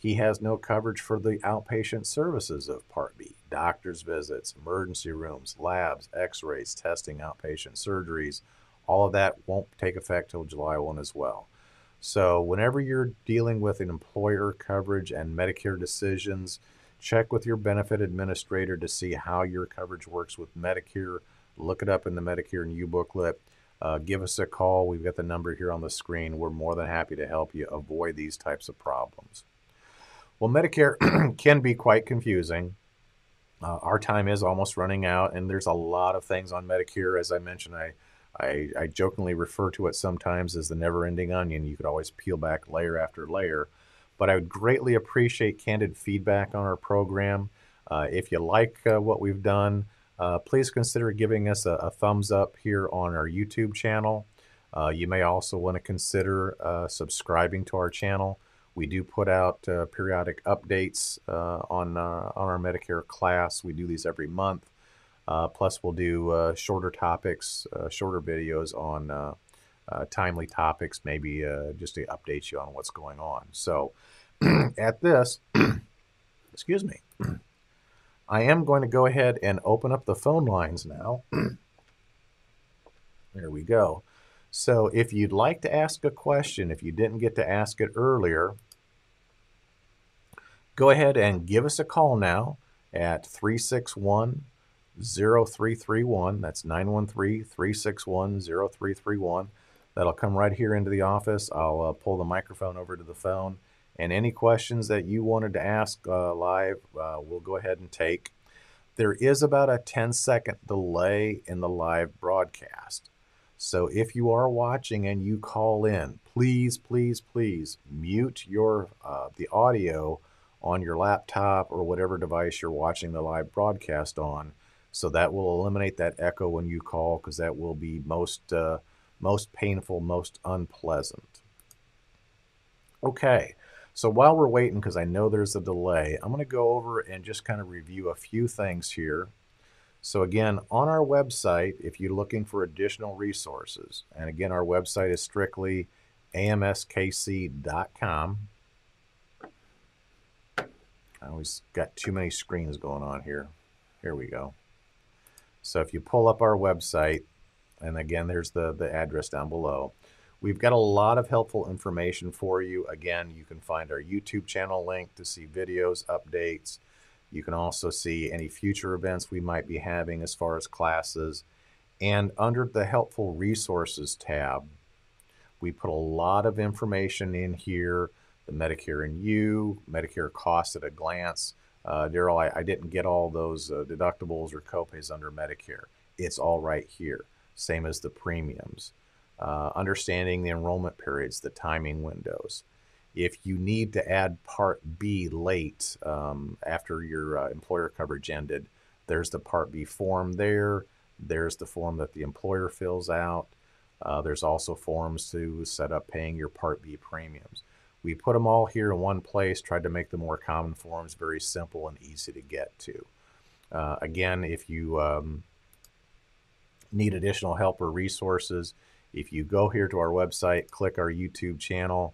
he has no coverage for the outpatient services of Part B doctor's visits, emergency rooms, labs, x rays, testing, outpatient surgeries. All of that won't take effect till July 1 as well. So, whenever you're dealing with an employer coverage and Medicare decisions, check with your benefit administrator to see how your coverage works with Medicare. Look it up in the Medicare and You booklet. Uh, give us a call. We've got the number here on the screen. We're more than happy to help you avoid these types of problems. Well, Medicare can be quite confusing. Uh, our time is almost running out, and there's a lot of things on Medicare. As I mentioned, I, I, I jokingly refer to it sometimes as the never ending onion. You could always peel back layer after layer. But I would greatly appreciate candid feedback on our program. Uh, if you like uh, what we've done, uh, please consider giving us a, a, thumbs up here on our YouTube channel. Uh, you may also want to consider uh, subscribing to our channel. We do put out uh, periodic updates uh, on, uh, on our Medicare class. We do these every month. Uh, plus, we'll do uh, shorter topics, shorter videos on timely topics, maybe just to update you on what's going on. So, at this, excuse me, I am going to go ahead and open up the phone lines now. there we go. So if you'd like to ask a question, if you didn't get to ask it earlier, go ahead and give us a call now at 361 0331. That's 913 361 0331. That'll come right here into the office. I'll uh, pull the microphone over to the phone. And any questions that you wanted to ask uh, live, uh, we'll go ahead and take. There is about a 10 second delay in the live broadcast. So if you are watching and you call in, please, please, please mute your uh, the audio on your laptop or whatever device you're watching the live broadcast on. So that will eliminate that echo when you call because that will be most uh, most painful, most unpleasant. Okay, so while we're waiting, because I know there's a delay, I'm going to go over and just kind of review a few things here. So again, on our website, if you're looking for additional resources, and again, our website is strictly amskc.com. I always got too many screens going on here. Here we go. So if you pull up our website, and again, there's the, the address down below. We've got a lot of helpful information for you. Again, you can find our YouTube channel link to see videos, updates, you can also see any future events we might be having as far as classes. And under the Helpful Resources tab, we put a lot of information in here, the Medicare and You, Medicare costs at a glance. Uh, Daryl, I, I, didn't get all those uh, deductibles or copays under Medicare. It's all right here, same as the premiums. Uh, understanding the enrollment periods, the timing windows if you need to add Part B late um, after your uh, employer coverage ended, There's the Part B form there. There's the form that the employer fills out. Uh, there's also forms to set up paying your Part B premiums. We put them all here in one place, tried to make the more common forms very simple and easy to get to. Uh, again, if you um, need additional help or resources, if you go here to our website, click our YouTube channel,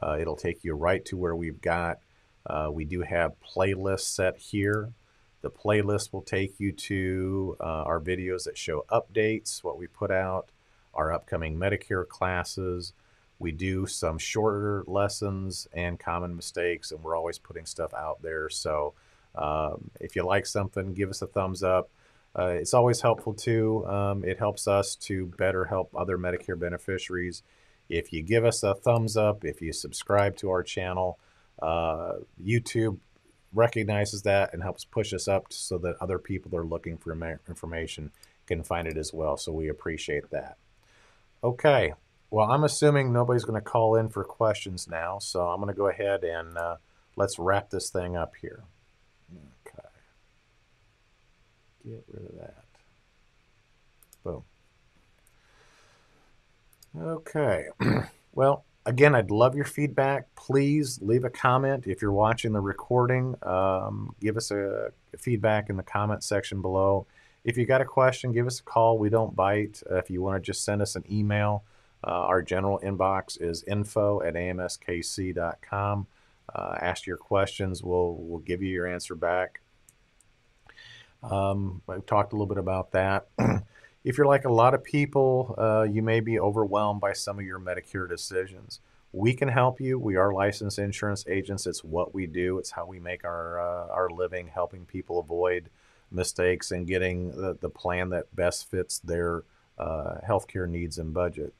uh, it'll take you right to where we've got. Uh, we do have playlists set here. The playlist will take you to uh, our videos that show updates, what we put out, our upcoming Medicare classes. We do some shorter lessons and common mistakes, and we're always putting stuff out there. So um, if you like something, give us a thumbs up. Uh, it's always helpful too. Um, it helps us to better help other Medicare beneficiaries. If you give us a thumbs up, if you subscribe to our channel, uh, YouTube recognizes that and helps push us up so that other people that are looking for information can find it as well. So we appreciate that. Okay, well, I'm assuming nobody's going to call in for questions now, so I'm going to go ahead and uh, let's wrap this thing up here. Okay. Get rid of that. Boom. Okay. well, again, I'd love your feedback. Please leave a comment if you're watching the recording. Um, give us a, feedback in the comment section below. If you got a question, give us a call. We don't bite. Uh, if you want to just send us an email, uh, our general inbox is info at amskc.com. Uh, ask your questions. We'll, we'll give you your answer back. Um, I talked a little bit about that. if you're like a lot of people, uh, you may be overwhelmed by some of your Medicare decisions. We can help you. We are licensed insurance agents. It's what we do. It's how we make our uh, our living, helping people avoid mistakes and getting the, the plan that best fits their uh, healthcare needs and budget.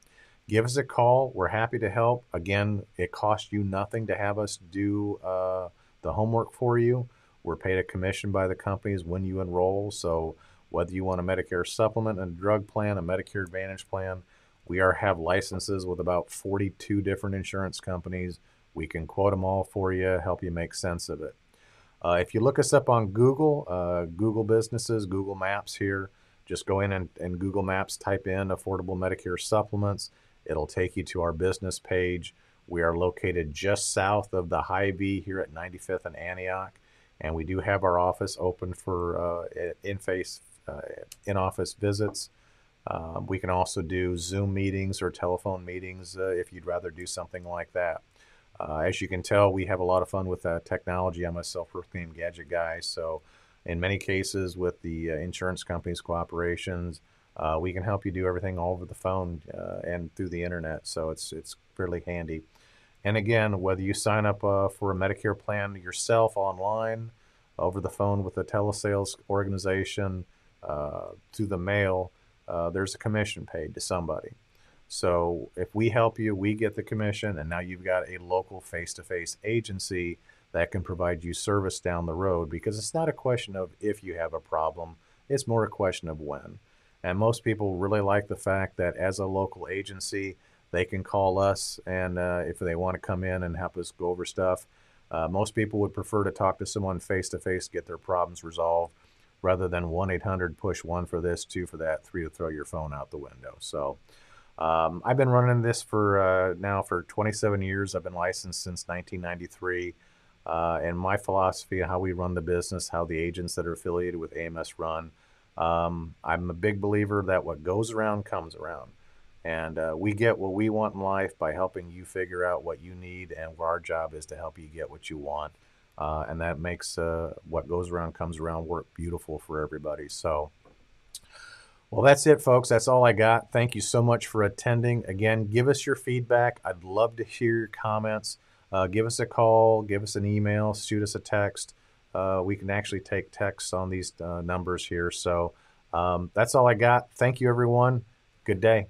Give us a call. We're happy to help. Again, it costs you nothing to have us do uh, the homework for you. We're paid a commission by the companies when you enroll. So whether you want a Medicare supplement, a drug plan, a Medicare Advantage plan, we are have licenses with about 42 different insurance companies. We can quote them all for you, help you make sense of it. Uh, if you look us up on Google, uh, Google Businesses, Google Maps here, just go in and, and Google Maps, type in affordable Medicare supplements. It'll take you to our business page. We are located just south of the Hy-Vee here at 95th and Antioch, and we do have our office open for uh, in-face uh, in-office visits. Um, we can also do Zoom meetings or telephone meetings uh, if you'd rather do something like that. Uh, as you can tell, we have a lot of fun with uh, technology. I'm a self-proclaimed gadget guy, so in many cases with the uh, insurance companies' cooperations, uh, we can help you do everything over the phone and through the internet. So it's it's fairly handy. And again, whether you sign up for a Medicare plan yourself online, over the phone with a telesales organization, uh, through the mail, uh, there's a commission paid to somebody. So if we help you, we get the commission, and now you've got a local face-to-face agency that can provide you service down the road because it's not a question of if you have a problem, it's more a question of when. And most people really like the fact that as a local agency, they can call us and uh, if they want to come in and help us go over stuff. Uh, most people would prefer to talk to someone face to face, get their problems resolved, rather than 1 800 push one for this, two for that, three to throw your phone out the window. So um, I've been running this for uh, now for 27 years. I've been licensed since 1993. Uh, and my philosophy, how we run the business, how the agents that are affiliated with AMS run, um, I'm a big believer that what goes around comes around. And uh, we get what we want in life by helping you figure out what you need, and our job is to help you get what you want. Uh, and that makes uh, what goes around comes around work beautiful for everybody. So, well, that's it, folks. That's all I got. Thank you so much for attending. Again, give us your feedback. I'd love to hear your comments. Uh, give us a call, give us an email, shoot us a text. Uh, we can actually take texts on these uh, numbers here. So um, that's all I got. Thank you, everyone. Good day.